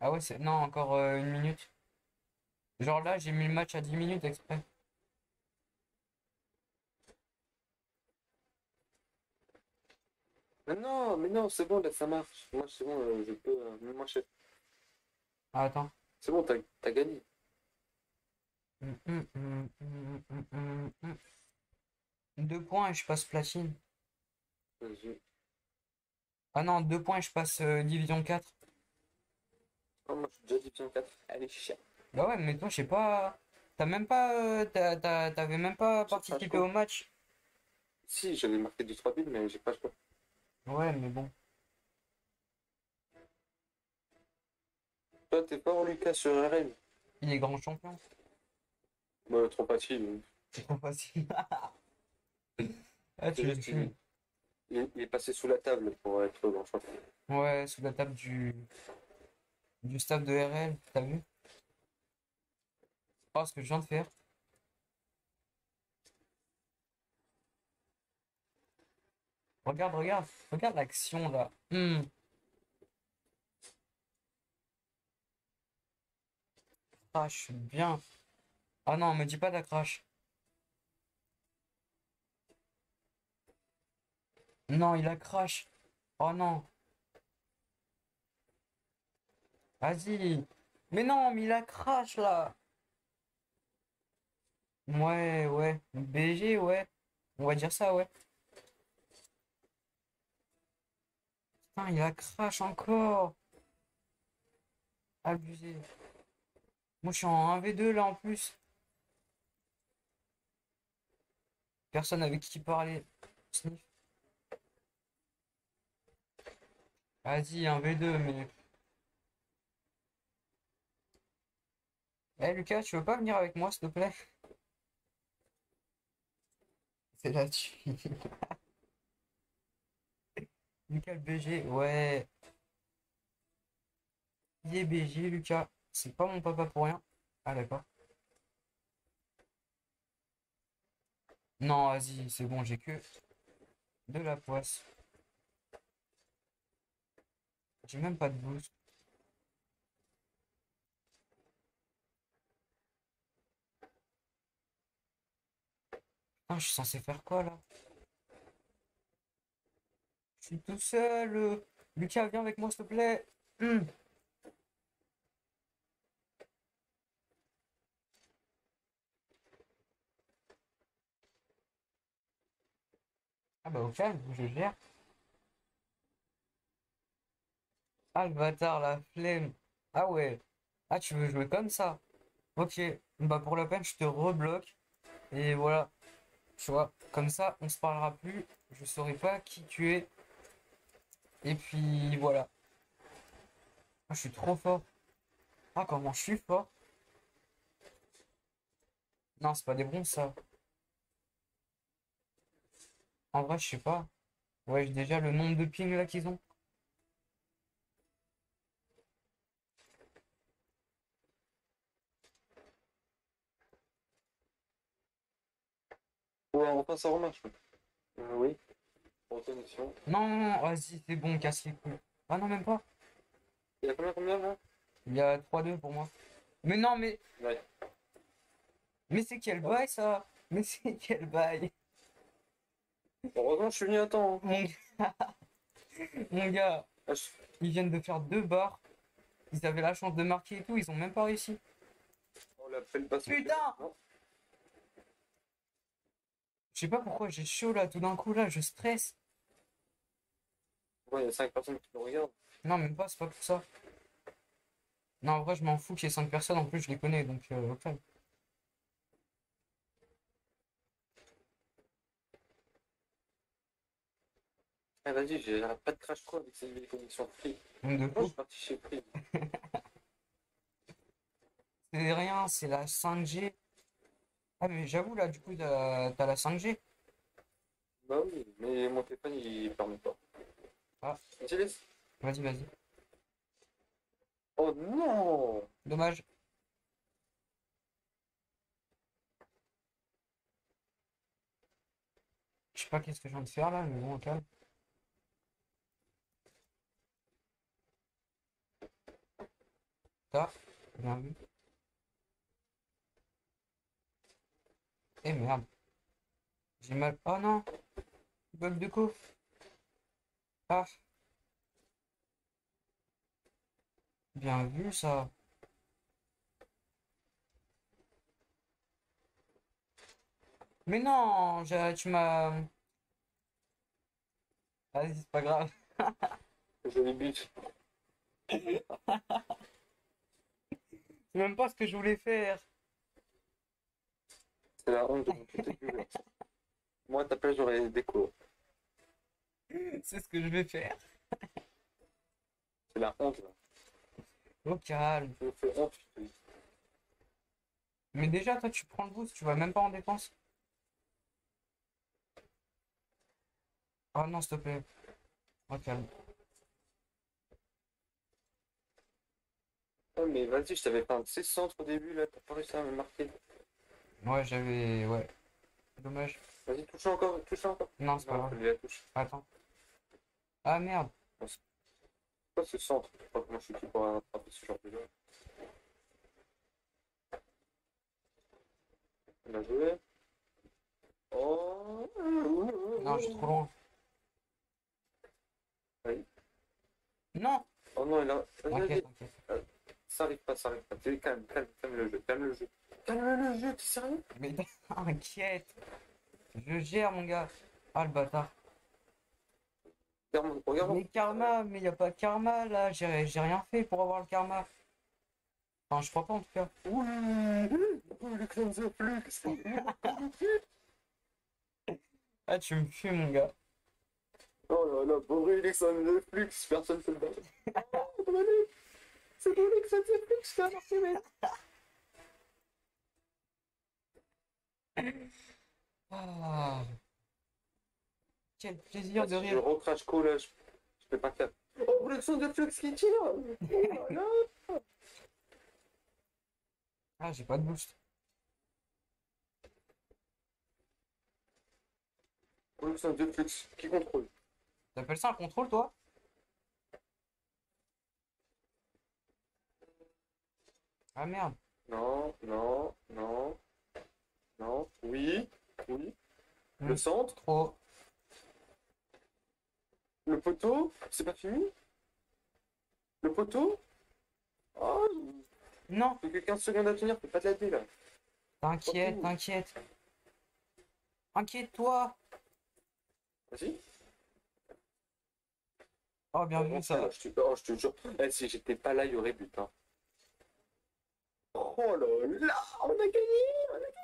S2: Ah ouais c'est. Non encore euh, une minute. Genre là j'ai mis le match à 10 minutes exprès.
S1: Mais non, mais non, c'est bon, là, ça marche. Moi, c'est bon, euh, je peux. euh, moi, je-
S2: Ah, attends.
S1: C'est bon, t'as t'as gagné.
S2: Hum, hum, hum. Deux points et je passe platine.
S1: Vas-y.
S2: Ah non, deux points je passe euh, division 4.
S1: Oh, moi, je suis déjà division 4. Allez, chat.
S2: Bah ouais, mais toi, je sais pas. T'as même pas. euh, T'avais même pas
S1: pas
S2: participé au match?
S1: Si, j'avais marqué 2-3 buts, mais j'ai pas choix.
S2: Ouais, mais bon.
S1: Toi, t'es fort, Lucas, sur RL.
S2: Il est grand champion.
S1: Bah, trop facile.
S2: C'est (laughs) trop facile. (laughs) Ah, tu fumes.
S1: il, il- est passé sous la table pour être grand champion.
S2: Ouais, sous la table du. Du staff de RL, t'as vu? Oh, ce que je viens de faire. Regarde, regarde, regarde l'action là. Hmm. Crash, bien. Ah non, me dis pas de la crash. Non, il a crash. Oh non. Vas-y. Mais non, mais il a crash là. Ouais, ouais. BG, ouais. On va dire ça, ouais. Putain, il a crash encore. Abusé. Moi, je suis en 1v2 là en plus. Personne avec qui parler. Sniff. Vas-y, 1v2, mais. Eh Lucas, tu veux pas venir avec moi, s'il te plaît? C'est là-dessus. (laughs) Lucas le BG, ouais. Il est BG, Lucas. C'est pas mon papa pour rien. Ah, d'accord. Non, vas-y, c'est bon, j'ai que de la poisse. J'ai même pas de boost. Putain, je suis censé faire quoi là? Je suis tout seul. euh. Lucas, viens avec moi, s'il te plaît. Hum. Ah bah au calme, je gère. Ah le bâtard, la flemme. Ah ouais. Ah tu veux jouer comme ça? Ok. Bah pour la peine, je te rebloque. Et voilà. Tu vois, comme ça, on se parlera plus. Je saurai pas qui tu es. Et puis voilà. Ah, je suis trop fort. Ah, comment je suis fort. Non, c'est pas des bons ça. En vrai, je sais pas. Ouais, déjà le nombre de pings là qu'ils ont.
S1: Ouais, enfin, ça remarche. Euh, oui. Reconnexion.
S2: Non, vas-y, c'est bon, casse les couilles. Ah non, même pas.
S1: Il y a combien, combien là?
S2: Il y a 3-2 pour moi. Mais non, mais,
S1: Ouais.
S2: mais c'est quel bail ça? Mais c'est quel bail?
S1: Heureusement, je suis venu à temps. hein.
S2: Mon gars, mon gars,
S1: Ah,
S2: Ils viennent de faire deux barres. Ils avaient la chance de marquer et tout, ils ont même pas réussi.
S1: On l'appelle pas
S2: Putain sais pas pourquoi j'ai chaud là, tout d'un coup là, je stresse.
S1: Ouais, il y a 5 personnes qui nous regardent.
S2: Non, même pas, c'est pas pour ça. Non, en vrai, je m'en fous qu'il y ait 5 personnes, en plus, je les connais, donc euh, ok.
S1: Ah, vas-y, j'arrête pas de crash quoi avec ces vieilles connexions free.
S2: De
S1: Moi, je suis parti chez Free. (laughs)
S2: c'est rien, c'est la 5G. Ah, mais j'avoue, là, du coup, t'as t'as la 5G.
S1: Bah oui, mais mon téléphone il permet pas.
S2: Ah.
S1: Tu laisses
S2: Vas-y, vas-y.
S1: Oh non
S2: Dommage. Je sais pas qu'est-ce que je viens de faire là, mais bon, ok. Ça, bien vu. Eh merde. J'ai mal. Oh non! Bug de coup. Ah. Bien vu ça. Mais non, tu m'as. Vas-y, c'est pas grave.
S1: Joli but. (laughs)
S2: C'est même pas ce que je voulais faire.
S1: C'est la honte de mon cul. Moi, à ta place, j'aurais des cours.
S2: C'est ce que je vais faire.
S1: C'est la honte là.
S2: Au calme.
S1: Je fais honte. je te dis.
S2: Mais déjà, toi, tu prends le boost, tu vas même pas en dépense. Ah non, s'il te plaît. Au calme.
S1: Oh, mais vas-y, je t'avais fait un de ces centres au début là, t'as pas réussi à me marquer.
S2: Ouais, j'avais. Ouais. Dommage.
S1: Vas-y, touche encore, touche encore.
S2: Non, c'est pas grave.
S1: je la touche.
S2: Attends. Ah merde.
S1: Quoi ce centre Je sais pas comment je suis qui pour attraper ce genre de jeu. On a joué. Oh
S2: Non, je suis trop loin.
S1: Oui.
S2: Non.
S1: Oh non, il a.
S2: T'inquiète, t'inquiète.
S1: Ça arrive pas, ça arrive pas. T'es- Calme, calme, calme le jeu, calme le jeu. Calme le jeu, t'es sérieux?
S2: Mais (laughs) t'inquiète. Je gère, mon gars. Ah, le bâtard.
S1: Regarde, regarde.
S2: Mais karma, mais y a pas de karma là. J'ai rien fait pour avoir le karma. Enfin, je crois pas en tout cas.
S1: Oui, le clan Flux. (laughs)
S2: Ah, tu me fuis, mon gars.
S1: Oh là là, pauvre Alexandre The Flux, personne ne se le bat. (laughs) Oh, C'est ton Alexandre The Flux qui a marqué, mais.
S2: Ah. Quel plaisir de
S1: Je
S2: rire.
S1: recrache co là, je, je fais pas cap. Oh, Alexandre The Flux qui tire Oh
S2: Ah, j'ai pas de boost.
S1: Alexandre The Flux qui contrôle.
S2: T'appelles ça un contrôle, toi? Ah merde.
S1: Non, non, non, non, oui, oui. Le centre,
S2: Trop.
S1: le poteau, c'est pas fini? Le poteau? Oh,
S2: Non,
S1: il fait que 15 secondes à tenir, faut pas te la là.
S2: t'inquiète, t'inquiète. Inquiète-toi.
S1: Vas-y.
S2: Oh, bien vu
S1: Oh,
S2: ça.
S1: là, je te, oh, je te jure. Eh, si j'étais pas là, il y aurait but. Hein. Oh là là, on a gagné, on a gagné.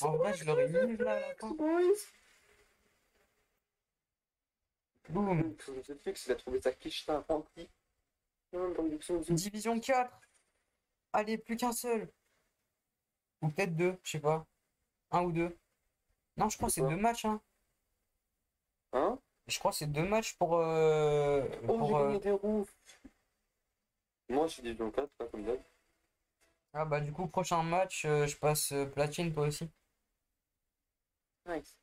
S2: En vrai, je l'aurais mis là. Boum.
S1: Netflix, il a trouvé sa quiche.
S2: Division 4. Allez, plus qu'un seul. Ou peut-être deux, je sais pas. Un ou deux. Non, je crois que c'est deux matchs, hein.
S1: Hein?
S2: Je crois que c'est deux matchs pour. euh,
S1: Oh,
S2: pour euh,
S1: des roues. Moi, je suis division 4, pas comme d'hab.
S2: Ah bah du coup, prochain match, euh, je passe euh, platine toi aussi.
S1: Nice.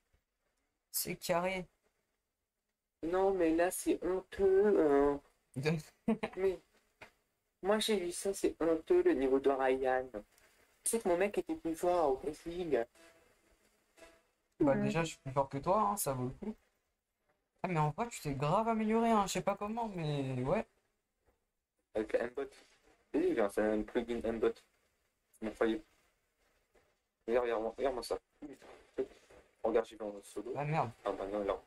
S2: C'est carré.
S1: Non, mais là, c'est honteux. hein. (laughs) Mais moi, j'ai vu ça, c'est honteux le niveau de Ryan. Tu sais que mon mec était plus fort au wrestling.
S2: Bah déjà, je suis plus fort que toi, hein, ça vaut le coup. Ah, mais en vrai, tu t'es grave amélioré, hein. Je sais pas comment, mais ouais.
S1: Avec Mbot. Et il c'est un plugin Mbot. Mon foyer. Regarde, regarde-moi regarde ça. Regarde, j'y vais en solo.
S2: Ah, merde.
S1: Ah bah non, là.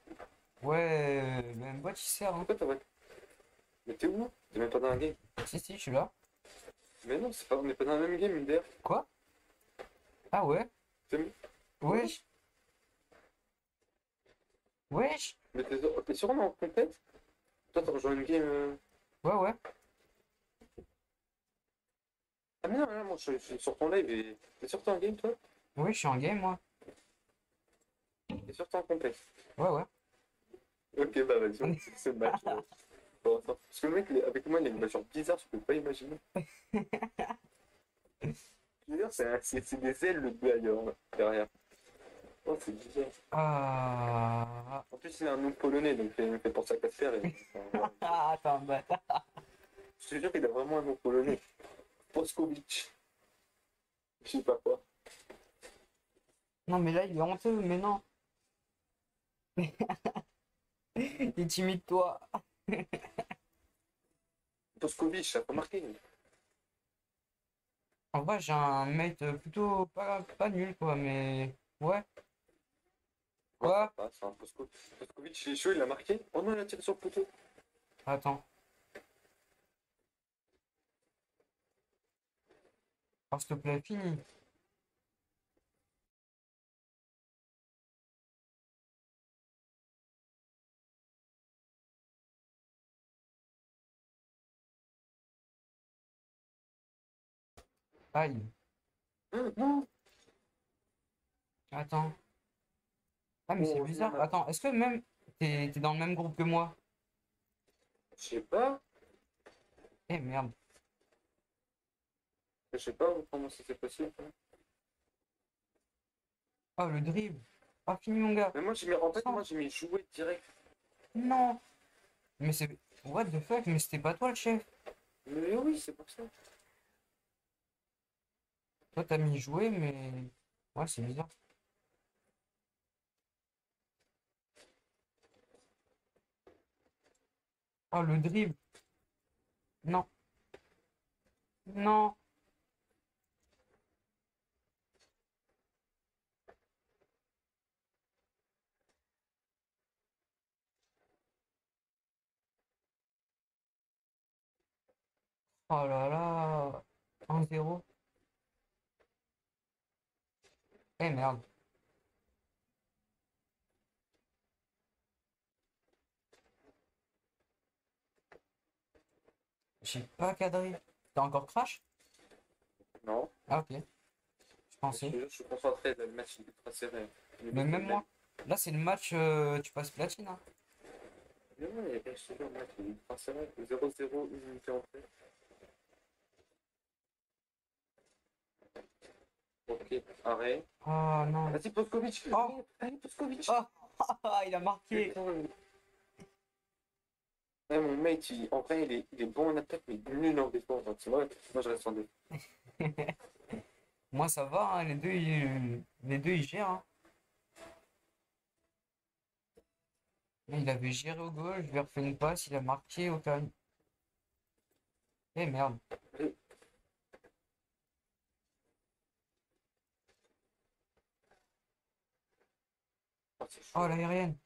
S2: Ouais, même bot il sert. Hein.
S1: Pourquoi Mais t'es où? T'es même pas dans la game.
S2: Si, si, je suis là.
S1: Mais non, c'est pas, on n'est pas dans la même game, MDR.
S2: Quoi? Ah ouais
S1: C'est-
S2: Wesh Wesh
S1: Mais t'es sûrement en complète Toi, t'as rejoint une game. euh,
S2: Ouais, ouais.
S1: Ah, mais non, non, moi je je suis sur ton live et. T'es que t'es en game, toi?
S2: Oui, je suis en game, moi.
S1: T'es sûr que t'es en complète
S2: Ouais, ouais.
S1: Ok, bah vas-y, on (laughs) fait ce match. euh. Bon, attends, Parce que le mec, il est- avec moi, il a une voiture bizarre, je peux pas imaginer. (laughs) D'ailleurs, c'est un- c'est c'est des ailes le bleu ailleurs, là, derrière. Oh, c'est bizarre.
S2: Ah,
S1: En plus, il a un nom polonais, donc il fait qu'à se faire. et- enfin, (laughs)
S2: ah attends, bah.
S1: Je te jure qu'il a vraiment un nom polonais. Poskovic. Je sais pas quoi.
S2: Non, mais là, il est honteux, mais non. (laughs) Il timide toi. (laughs)
S1: Poskovic, ça pas marqué.
S2: En vrai, j'ai un mate plutôt pas, pas nul, quoi, mais. Ouais. Quoi
S1: c'est un Posko- Poskovic, il est chaud, il a marqué. Oh non, il a tiré sur le poteau.
S2: Attends. Oh, s'il te plaît, fini. Aïe. Attends. Ah, mais c'est
S1: Oh,
S2: bizarre. Attends, est-ce que même t'es t'es dans le même groupe que moi?
S1: Je sais pas.
S2: Eh merde.
S1: Je sais pas comment ça s'est passé.
S2: Oh, le dribble. Ah, fini, mon gars.
S1: Mais moi, j'ai mis, en fait, moi, j'ai mis jouer direct.
S2: Non. Mais c'est. What the fuck? Mais c'était pas toi le chef.
S1: Mais oui, c'est pour ça.
S2: Toi, t'as mis jouer, mais. Ouais, c'est bizarre. Oh, le dribble. Non. Non. Oh là là. 1-0. Eh merde. J'ai pas cadré. T'as encore crash?
S1: Non.
S2: Ah ok. Je pensais.
S1: je suis concentré, le match il est très serré.
S2: Mais même moi. Là c'est le match, euh, tu passes platine. Hein.
S1: Mais non, il y a le match il est très serré. 0-0, une unité entrée. Ok, arrêt.
S2: Oh non.
S1: Vas-y, Poskovic.
S2: Oh.
S1: Allez, Poskovic.
S2: Oh. Ah, (laughs) il a marqué.
S1: Ouais, mon mate, il- en vrai, il est, il est bon en attaque, mais nul en défense. Donc, vrai, moi, je reste en défense. (laughs)
S2: Moi ça va, hein, les deux ils, les deux ils gèrent. hein. Il avait géré au goal, je lui ai refait une passe, il a marqué au calme. Eh merde.
S1: C'est chaud.
S2: Oh l'aérienne.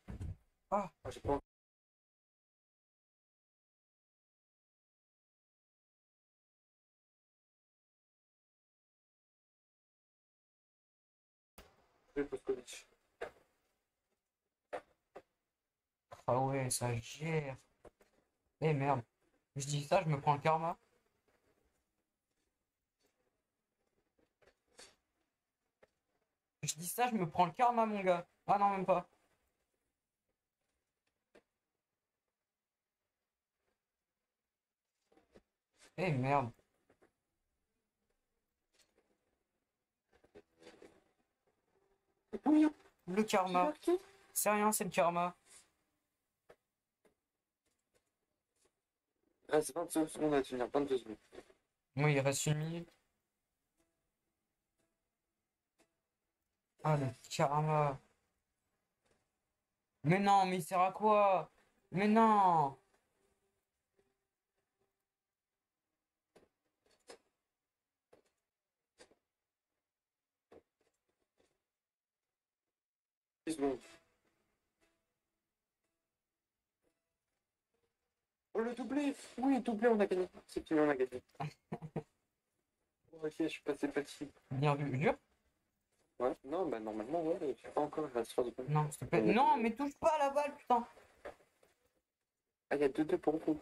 S1: Ah, j'ai pas envie. Poskovic.
S2: Ah ouais, ça gère. Eh merde. Je dis ça, je me prends le karma. Je dis ça, je me prends le karma, mon gars. Ah non, même pas. Eh merde.
S1: Combien
S2: Le karma. C'est rien, c'est le karma.
S1: Reste 25 secondes à tenir, 22 secondes.
S2: Moi, il reste une minute. Ah, le karma. Mais non, mais il sert à quoi? Mais non!
S1: Oh, le doublé! Oui, doublé, on a gagné. C'est on a gagné. (laughs) ok, je suis passé petit.
S2: Bien vu, jure?
S1: Ouais, non, bah normalement, ouais, je sais pas encore, il reste 3 secondes.
S2: Non, s'il te plaît. Non, mais touche pas à la balle, putain!
S1: Ah, il y a 2-2 pour vous.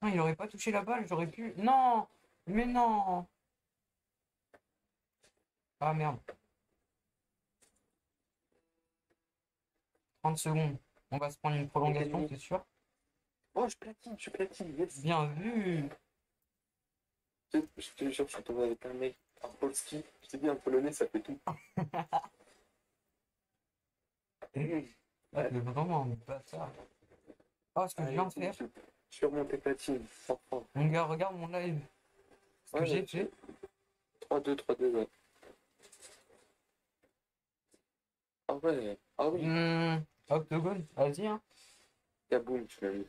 S2: Non, il aurait pas touché la balle, j'aurais pu. Non! Mais non! Ah merde. 30 secondes. On va se prendre une prolongation, c'est sûr.
S1: Oh, je platine, je platine, yes!
S2: Bien vu!
S1: Je, te jure, je suis tombé avec un mec, un Polski. Je t'ai dit, un Polonais, ça fait tout. (laughs)
S2: Ah, t'es vraiment un bâtard. Oh, ce que je viens de faire.
S1: Je je suis remonté platine, enfin.
S2: Mon gars, regarde mon live. Ce que
S1: Ouais,
S2: j'ai
S1: ouais.
S2: fait.
S1: 3-2, 3-2, ouais. Ah ouais, ah oui,
S2: Hmm, Octogone, vas-y, hein.
S1: Kaboom, tu m'as mis.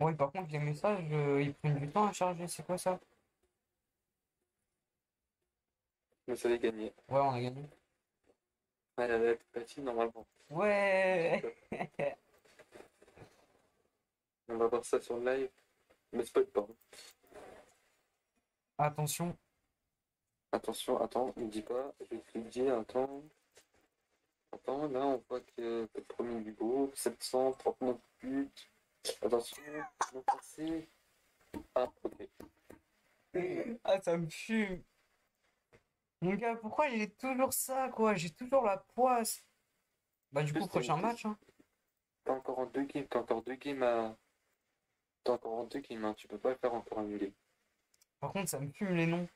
S2: Ouais, par contre, les messages, euh, ils prennent du temps à charger. C'est quoi ça?
S1: Mais ça avait gagné.
S2: Ouais, on a gagné.
S1: Elle avait été platine normalement.
S2: Ouais! (laughs)
S1: On va voir ça sur le live. Mais spoil pas. hein.
S2: Attention.
S1: Attention, attends, ne dis pas, je vais te le dire, attends. Attends, là on voit que le premier du groupe, 739 buts. Attention, non passé. Ah, ok.
S2: Ah, ça me fume. Mon gars, pourquoi j'ai toujours ça, quoi? J'ai toujours la poisse. Bah, du coup,
S1: t'as
S2: prochain match, hein.
S1: T'es encore en deux games, t'es encore deux games à. T'es encore en deux games, hein. tu peux pas le faire encore annuler.
S2: Par contre, ça me fume les noms.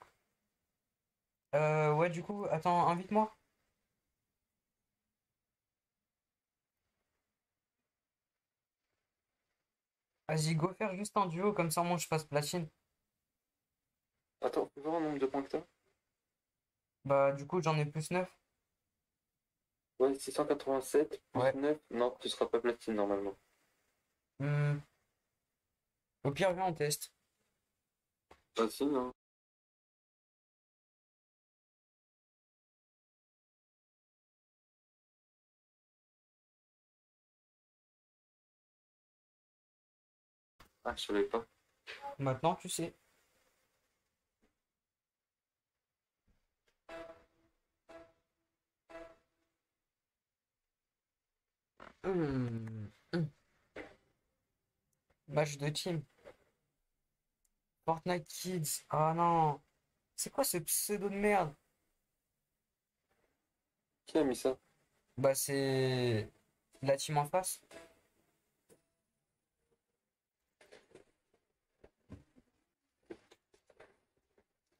S2: Euh, ouais, du coup, attends, invite-moi. Vas-y, go faire juste un duo, comme ça, moi, je passe platine.
S1: Attends, tu voir le nombre de points que t'as?
S2: Bah, du coup, j'en ai plus 9.
S1: Ouais, 687 plus
S2: Ouais.
S1: 9. Non, tu seras pas platine normalement.
S2: Hmm. Au pire, viens, on teste.
S1: Ah si, Ah, je savais pas.
S2: Maintenant, tu sais. Hmm, hmm. Match de team. Fortnite Kids. Ah non. C'est quoi ce pseudo de merde?
S1: Qui a mis ça?
S2: Bah, c'est la team en face.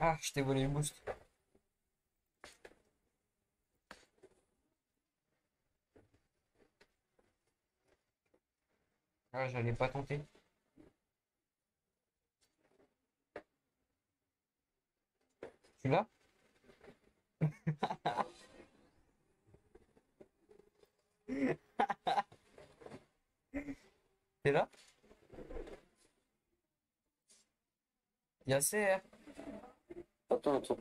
S2: Ah, je t'ai volé le boost. Ah, j'allais pas tenter. Tu l'as? (laughs) T'es là? Yasser.
S1: Attends, attends.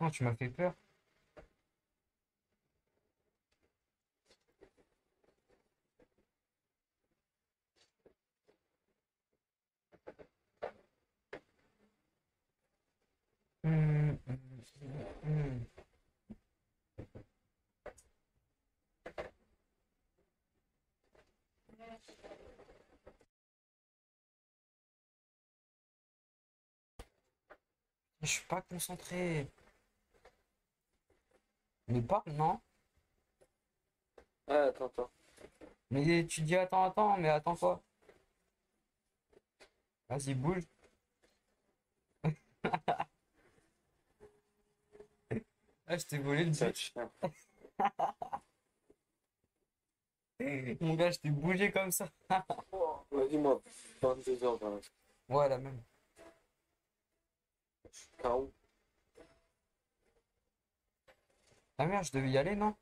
S2: Oh, tu m'as fait peur. Hmm, hmm, hmm. Je suis pas concentré. Mais pas, non?
S1: Ah, attends, attends.
S2: Mais tu dis attends, attends, mais attends quoi? Vas-y, bouge. (laughs) Ah, je t'ai volé le
S1: chien. (laughs)
S2: Mon gars, je t'ai bougé comme ça. (laughs)
S1: Vas-y, moi, 22h20.
S2: Ouais, la même.
S1: KO.
S2: Ah merde, je devais y aller, non?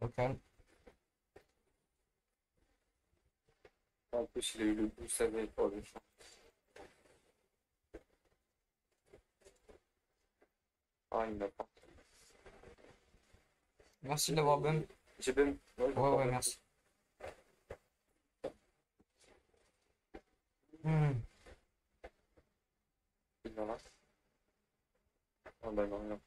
S2: Au calme.
S1: En plus, il a eu le boost avec pour le champ. Ah, il m'a pas.
S2: Merci d'avoir bum.
S1: J'ai même.
S2: Ouais, ouais, merci. Hmm.
S1: Ah, bah non, non.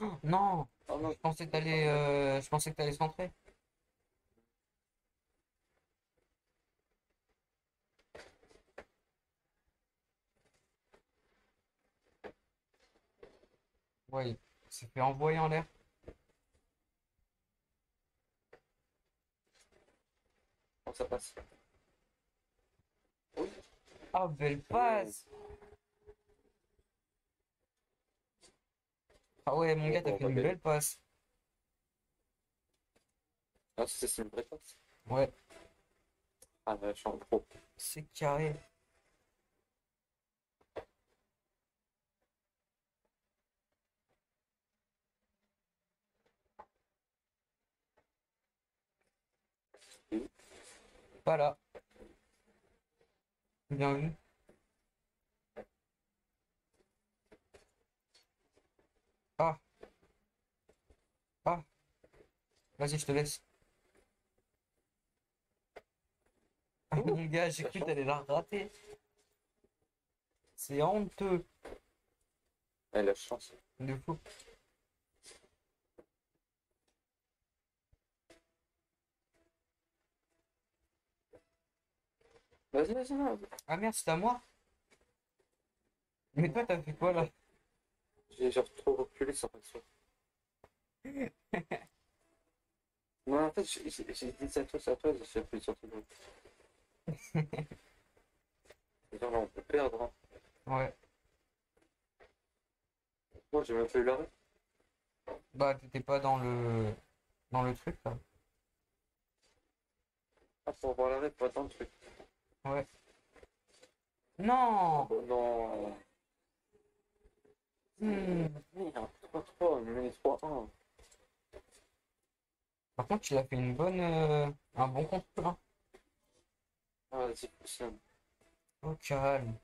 S2: Oh, non,
S1: Oh non,
S2: je pensais que t'allais, euh, je pensais que t'allais centrer. Ouais, il s'est fait envoyer en l'air.
S1: Ça passe Oui.
S2: Ah, belle passe! Ah ouais, mon gars, t'as
S1: Oh,
S2: fait une
S1: belle.
S2: passe.
S1: Ah, c'est une vraie passe.
S2: Ouais,
S1: Ah, je suis en pro.
S2: c'est carré. Pas là. Bien vu. Ah. Ah. Vas-y, je te laisse. Ah, mon gars, j'ai cru t'allais la rater. C'est honteux.
S1: Elle a chance.
S2: De fou.
S1: Vas-y, vas-y, non.
S2: Ah merde, c'est à moi? Mais toi, t'as fait quoi là?
S1: J'ai genre trop reculé sans faire (laughs) Non, en fait, j'ai dit ça à toi, ça à toi, j'ai fait plus sur tout le monde. Genre là, on peut perdre. Hein.
S2: Ouais.
S1: Moi, j'ai même pas eu l'arrêt.
S2: Bah, t'étais pas dans le dans le truc là.
S1: Ah, pour avoir l'arrêt, pour attendre le truc.
S2: Ouais. Non!
S1: Oh non.
S2: Hmm.
S1: Merde, 3-3, on est 3-1.
S2: Par contre, il a fait une bonne euh, un bon contrôle. Hein.
S1: Ah, vas-y, possible.
S2: Oh, calme.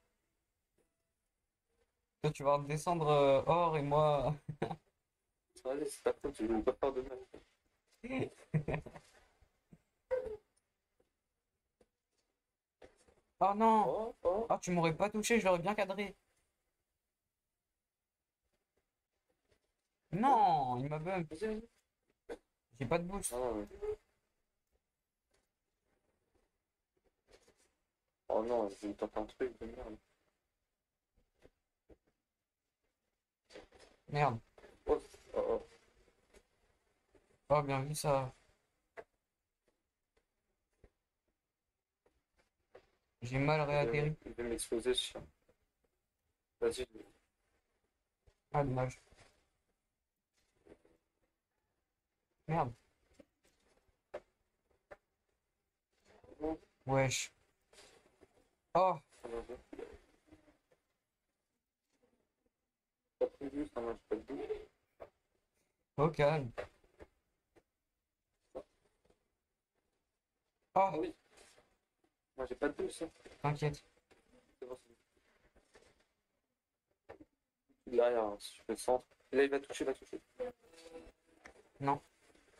S2: Toi, tu vas redescendre euh, or et moi. (laughs)
S1: Vas-y, c'est pas toi, tu veux pas faire de mal. (laughs)
S2: Oh non!
S1: Oh, oh.
S2: Ah, tu m'aurais pas touché, je l'aurais bien cadré. Non, il m'a bump. J'ai pas de boost.
S1: Ah. Oh non, je vais tenter un truc de merde.
S2: Merde.
S1: Oh, oh, oh.
S2: Oh, bien vu ça. J'ai mal réatterri.
S1: Il va m'exploser ce chien. Vas-y.
S2: Ah, dommage. Merde. Wesh. Oh, au calme.
S1: Ah
S2: Oh,
S1: oui. Moi j'ai pas de douce. Hein.
S2: t'inquiète.
S1: C'est bon, c'est. Derrière, hein, si je fais le centre. Là il va toucher, il va toucher.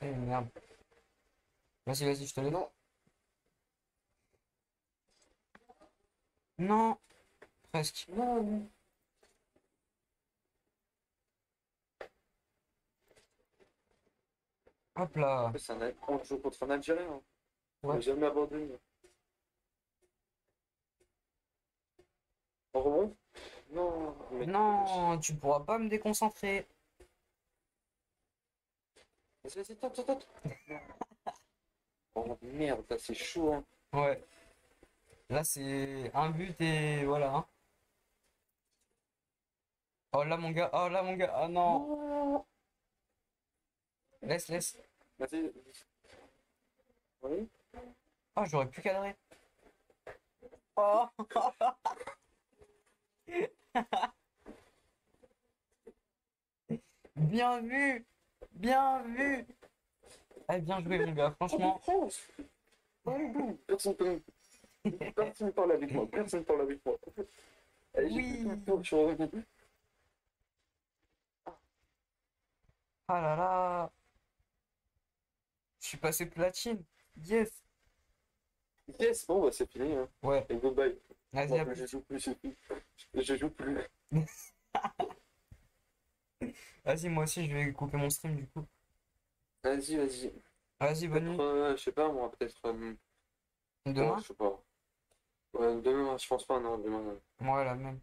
S2: Eh merde. Vas-y, vas-y, je te laisse.
S1: Non.
S2: Non. Presque.
S1: Non, non.
S2: Hop là.
S1: C'est un... On joue contre un Algérien. Hein. On
S2: Ouais.
S1: va jamais abandonné. On Non, mais...
S2: Non, tu pourras pas me déconcentrer.
S1: Vas-y, vas-y. Oh merde, c'est chaud, hein.
S2: Ouais. Là, c'est un but et voilà. hein. Oh là, mon gars. Oh là, mon gars. Oh non. Laisse, laisse.
S1: Vas-y. Oui.
S2: Oh, j'aurais pu cadrer. Oh. (laughs) (laughs) Bien vu. Bien vu. Eh, bien joué, mon gars. Franchement.
S1: Personne peut. Personne parle avec moi, personne parle avec moi.
S2: Oui. Ah là là. Je suis passé platine. Yes.
S1: Yes, bon, bah c'est fini, hein.
S2: Ouais.
S1: Et goodbye.
S2: Vas-y,
S1: Moi,
S2: plus.
S1: je joue plus. (laughs) Je joue plus. (laughs)
S2: Vas-y, moi aussi, je vais couper mon stream du coup.
S1: Vas-y, vas-y.
S2: Vas-y, bonne nuit.
S1: Euh, je sais pas, moi, peut-être... euh,
S2: Demain?
S1: ouais, je sais pas. Ouais, demain, je pense pas, non, demain, non.
S2: Ouais, la même.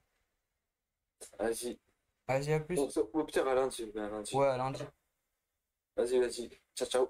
S1: Vas-y.
S2: Vas-y, à plus.
S1: Au au pire, à lundi, à lundi.
S2: Ouais, à lundi.
S1: Vas-y, vas-y. Ciao, ciao.